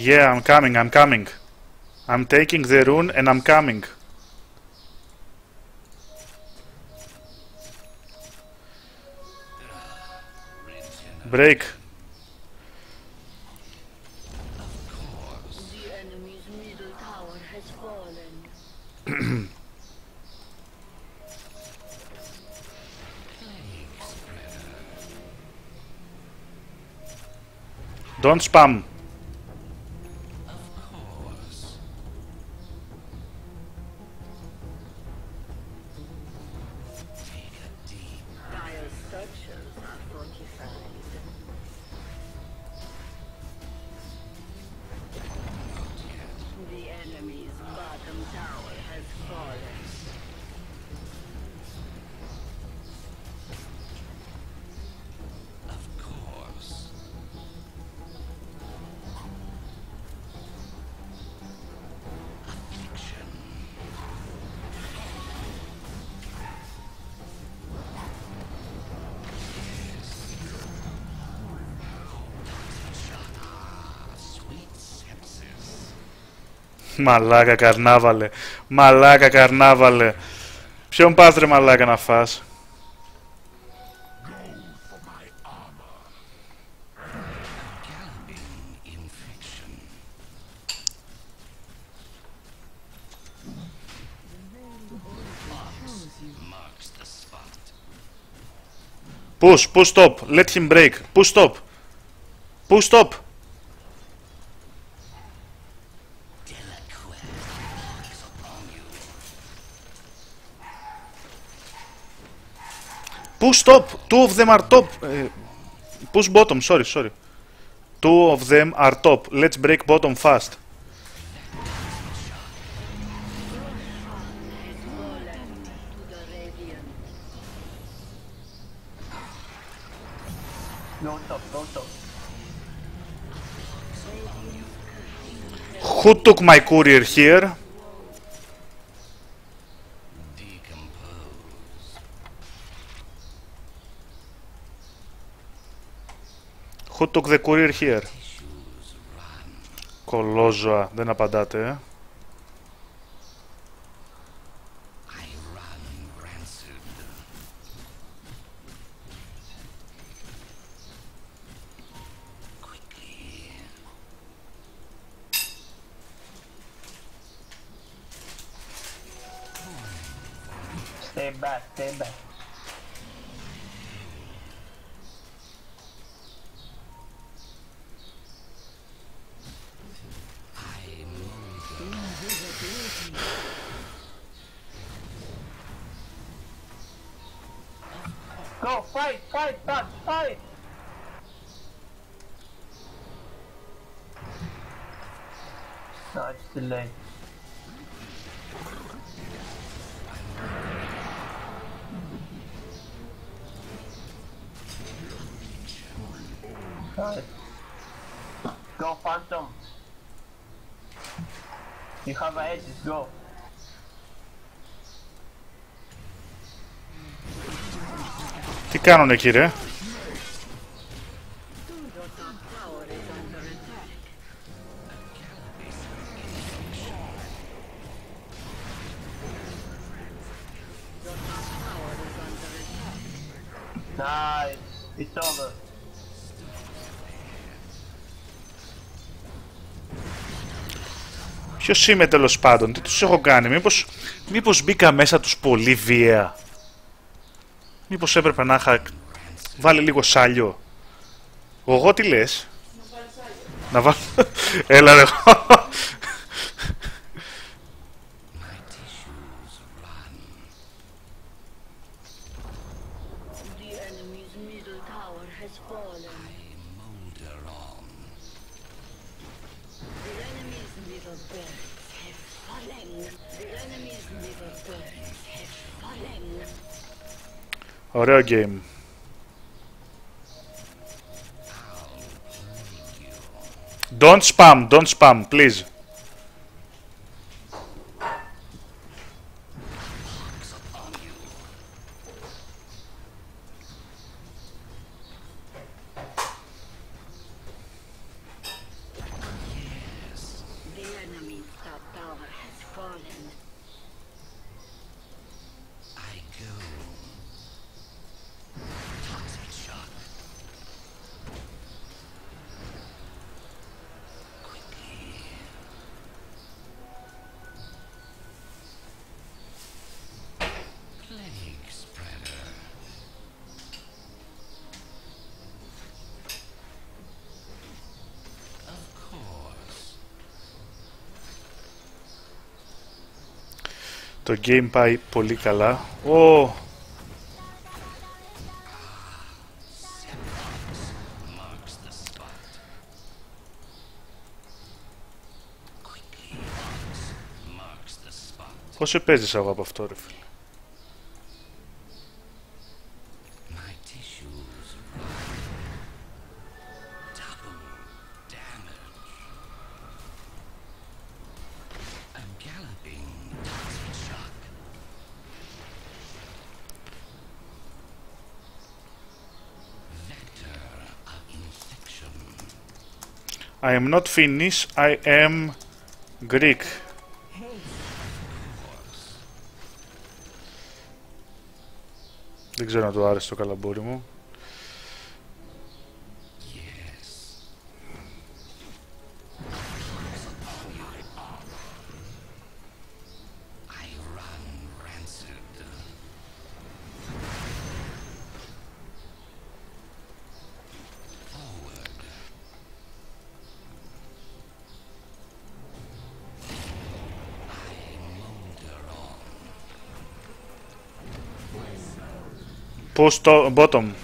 Yeah, I'm coming, I'm coming. I'm taking the rune and I'm coming. Break. *clears throat* Don't enemy's Infections are Μαλάκα καρνάβαλε. Μαλάκα καρνάβαλε. Ποιον πας ρε να φας; Push, push stop, let him break, push stop, push stop. Push top. Two of them are top. Uh, push bottom. Sorry, sorry. Two of them are top. Let's break bottom fast. To the Radiant. Go top, go top. Who took my courier here? Who took the courier here? Κολόζωα, δεν απαντάτε, ε. I run rancid. Quickly. Stay back, stay back. fight, fight, Dutch, fight! Such delay. Go Phantom. You have an edge, go. Nice. It's over. Ποιος είμαι τέλος πάντων, τι τους έχω κάνει, μήπως, μήπως μπήκα μέσα τους πολύ βία; Μήπως έπρεπε να είχα βάλει λίγο σάλιο. Εγώ τι λες; Να βάλω... *laughs* Έλα ρε. my tissues run. The enemy's middle tower has fallen. Horror game. Don't spam, don't spam, please. Το game πάει πολύ καλά. Ω, marks the spot. Quickly marks the spot. πόσο παίζεις εγώ από αυτό ρε φίλε; Am not Finnish, I am Greek. Δεν ξέρω αν του άρεσε το καλαμπούρι μου. что ботом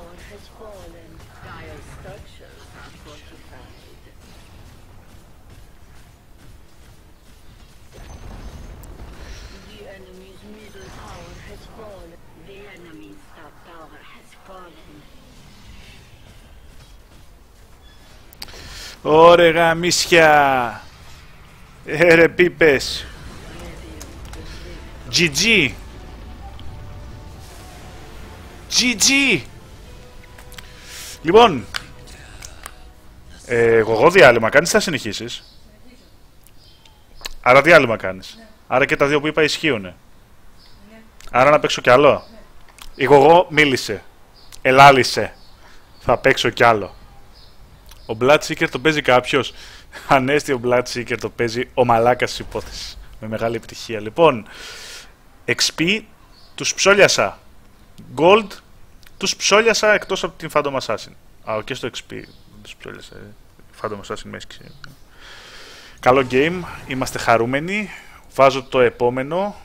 tower has fallen. Dire structures are fortified. The enemy's middle tower has fallen. The enemy's top tower has fallen. Ωρε γαμίσια. Ε, ρε πίπες. GG. GG. Λοιπόν, ε, εγώ διάλειμμα κάνεις, θα συνεχίσεις. Άρα διάλειμμα κάνεις. Άρα και τα δύο που είπα ισχύουνε. Άρα να παίξω κι άλλο. Η εγώ μίλησε. Ελάλησε. Θα παίξω κι άλλο. Ο Bloodseeker το παίζει κάποιος. *laughs* Ανέστη ο Bloodseeker το παίζει ο μαλάκας τη υπόθεσης. Με μεγάλη επιτυχία. Λοιπόν, XP τους ψόλιασα. Gold τους ψόλιασα εκτός από την Phantom Assassin. Α, και στο XP τους ψόλιασα. ε. Phantom Assassin μες έσκησε. Καλό game. Είμαστε χαρούμενοι. Βάζω το επόμενο.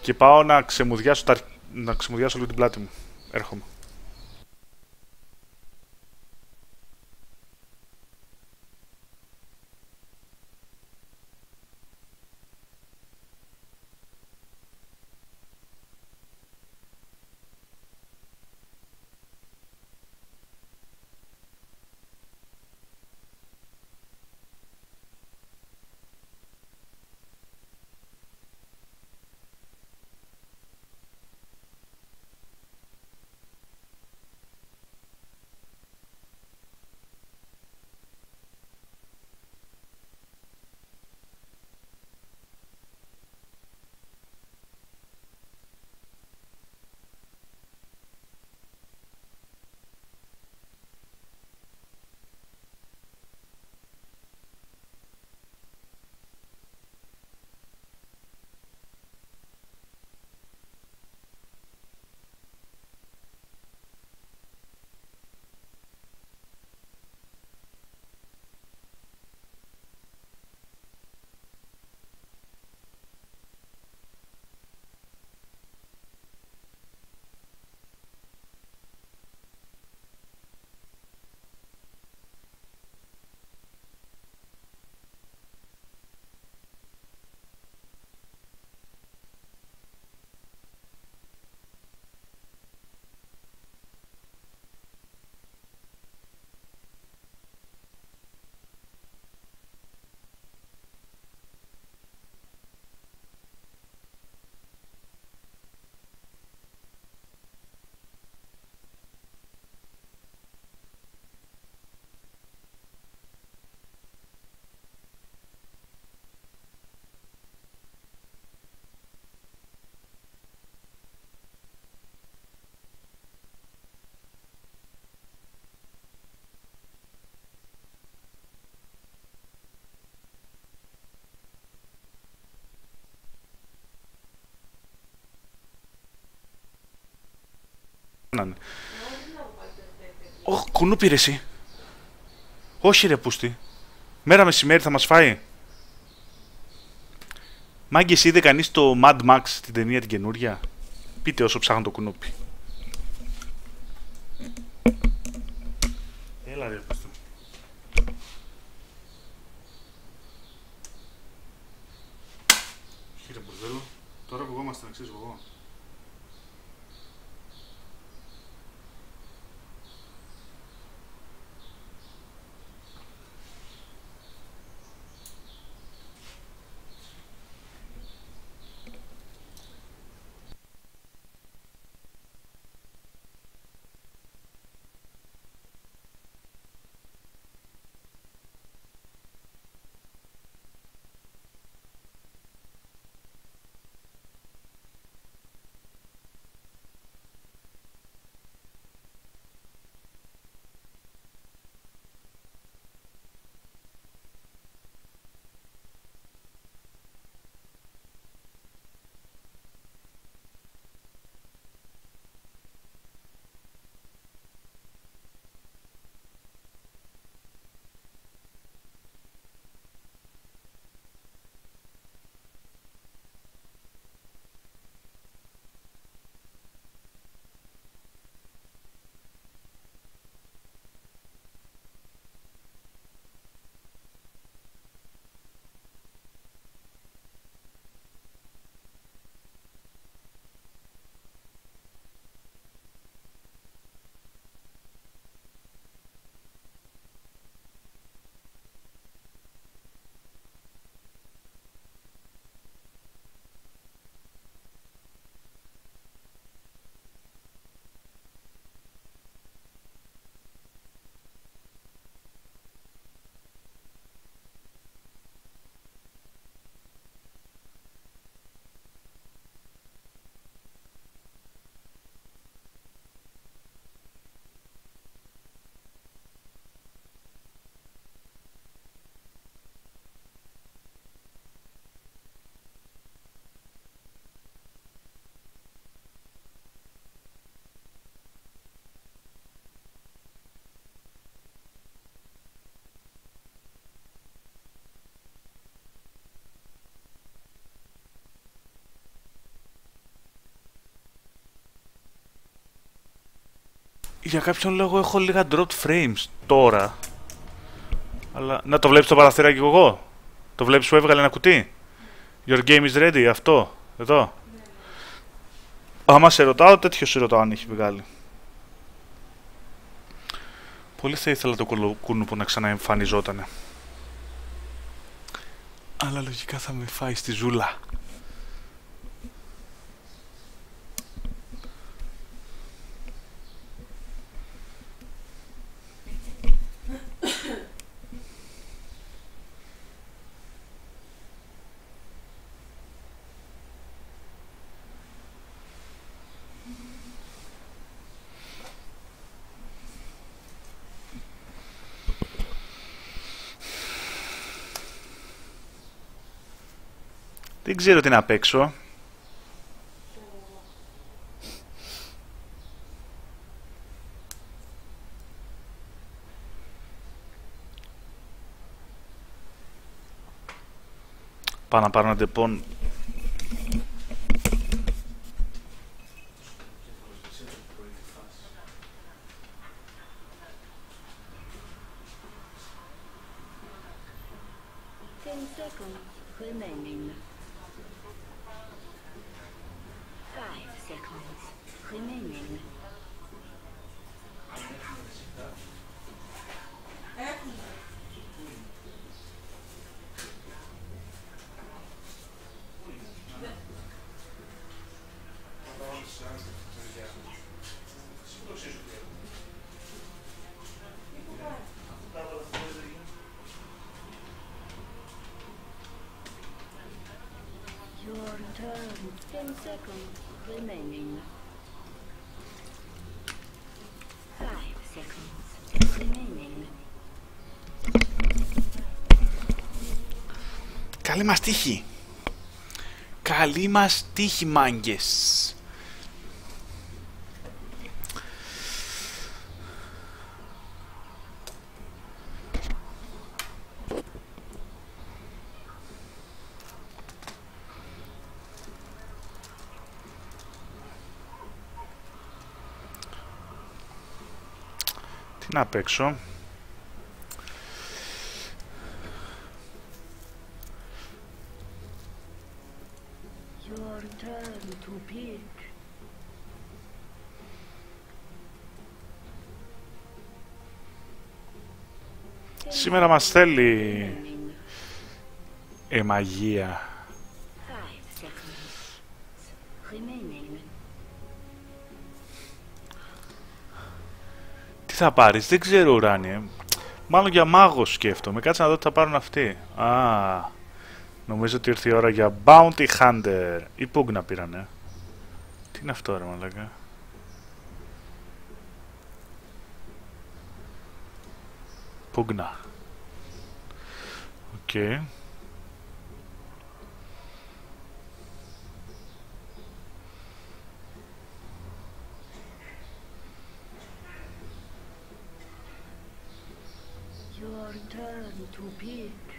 Και πάω να ξεμουδιάσω, τα... να ξεμουδιάσω λίγο την πλάτη μου. Έρχομαι. Κάνανε. Ωχ, κουνού πήρε εσύ. Όχι ρε πούστη. Μέρα μεσημέρι θα μας φάει. Μάγκες είδε κανείς το Mad Max την ταινία την καινούρια; Πείτε όσο ψάχνω το κουνούπι. Για κάποιον λόγο έχω λίγα drop frames τώρα. Αλλά να το βλέπεις το παραθυράκι εγώ; Το βλέπεις που έβγαλε ένα κουτί; Your game is ready, αυτό. Εδώ. Άμα σε ρωτάω, τέτοιο σε ρωτάω αν έχει βγάλει. Πολύ θα ήθελα το κουλουπού να ξαναεμφανιζότανε. Αλλά λογικά θα με φάει στη ζούλα. Ξέρω τι να παίξω. Πάω να πάρω ένα τεπών. μας τύχη. Καλή μας τύχη, μάγκες. Τι να παίξω. Σήμερα μας θέλει η μαγεία. Five seconds remaining. Τι θα πάρεις, δεν ξέρω ουράνιε. Μάλλον για μάγος σκέφτομαι. Κάτσε να δω τι θα πάρουν αυτοί. Α, νομίζω ότι ήρθε η ώρα για Bounty Hunter. Ή Pugna πήρανε. Τι είναι αυτό ρε μαλάκα; Pugna. Οκ. Your turn to pick.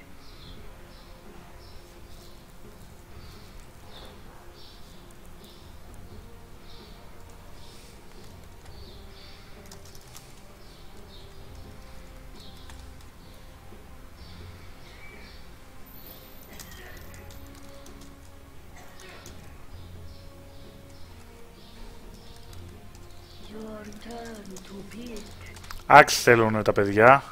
Άξι θέλουν τα παιδιά.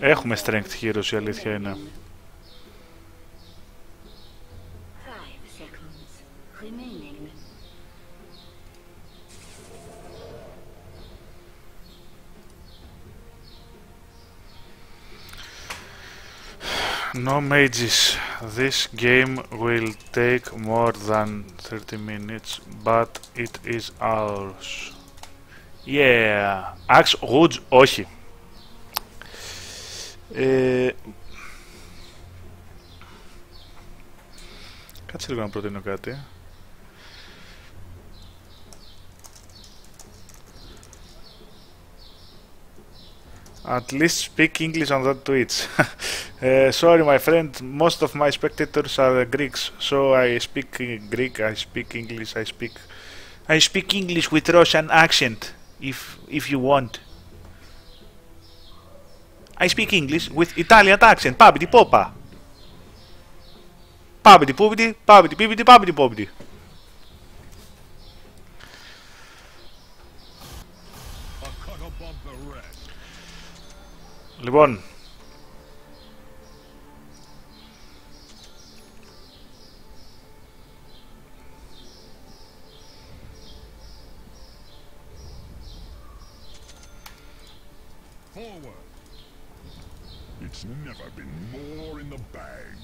Έχουμε strength heroes η αλήθεια είναι. No mages. This game will take more than 30 minutes, but it is ours. Yeah. Axe Rouge, όχι. Ε... Κάτσε λίγο να προτείνω κάτι. At least speak English on that Twitch. *laughs* uh, sorry, my friend. Most of my spectators are Greeks, so I speak uh, Greek. I speak English. I speak. I speak English with Russian accent, if if you want. I speak English with Italian accent. Pabidi popa. Pabidi poobidi, pabidi pibidi, pabidi poobidi. A cut above the rest. Λοιπόν, It's never been more in the bag.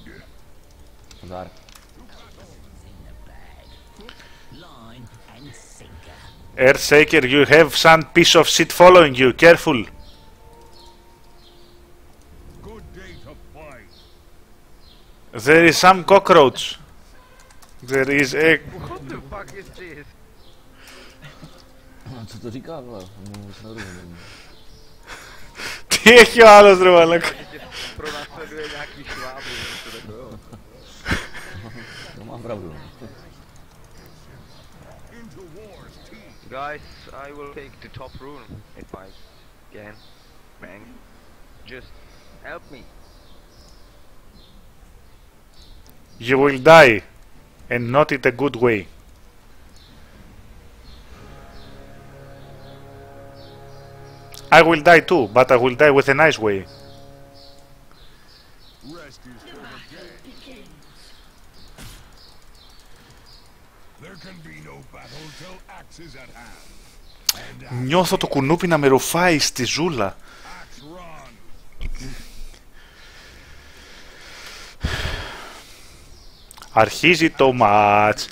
Δάρ. Line and sinker. Earthshaker, you have some piece of shit following you. Careful. Good day to fight. There is some cockroach. There is a. What the fuck is this? Αυτό το Ρικάρδο. Μου συναντούμε. Τι έχει ο άλλος ρε μαλάκα. Pronásleduje nějaký švábu, něco takového. To *laughs* mám pravdu. Into war's teeth. Guys, I will take the top room if I can. Bang. Just help me. You will die. And not in a good way. I will die too, but I will die with a nice way. Νιώθω το κουνούπι να με ρουφάει στη ζούλα. axe run. Αρχίζει το match.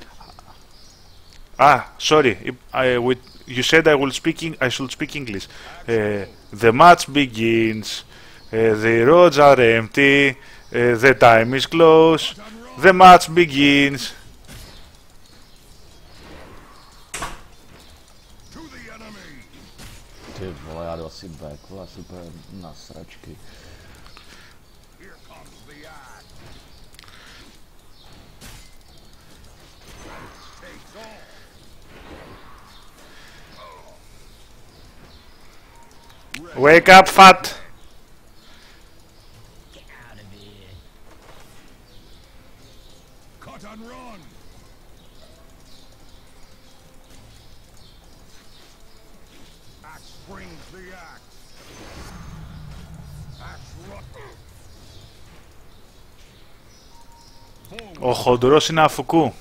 Ah, sorry. I, with, you said I will speak. Eng- I should speak English. Uh, the match begins. Uh, the roads are empty. Uh, the time is close. The match begins. radila si bekla, si na sračky. Wake up, fat! Ο χοντρός είναι αφουκού.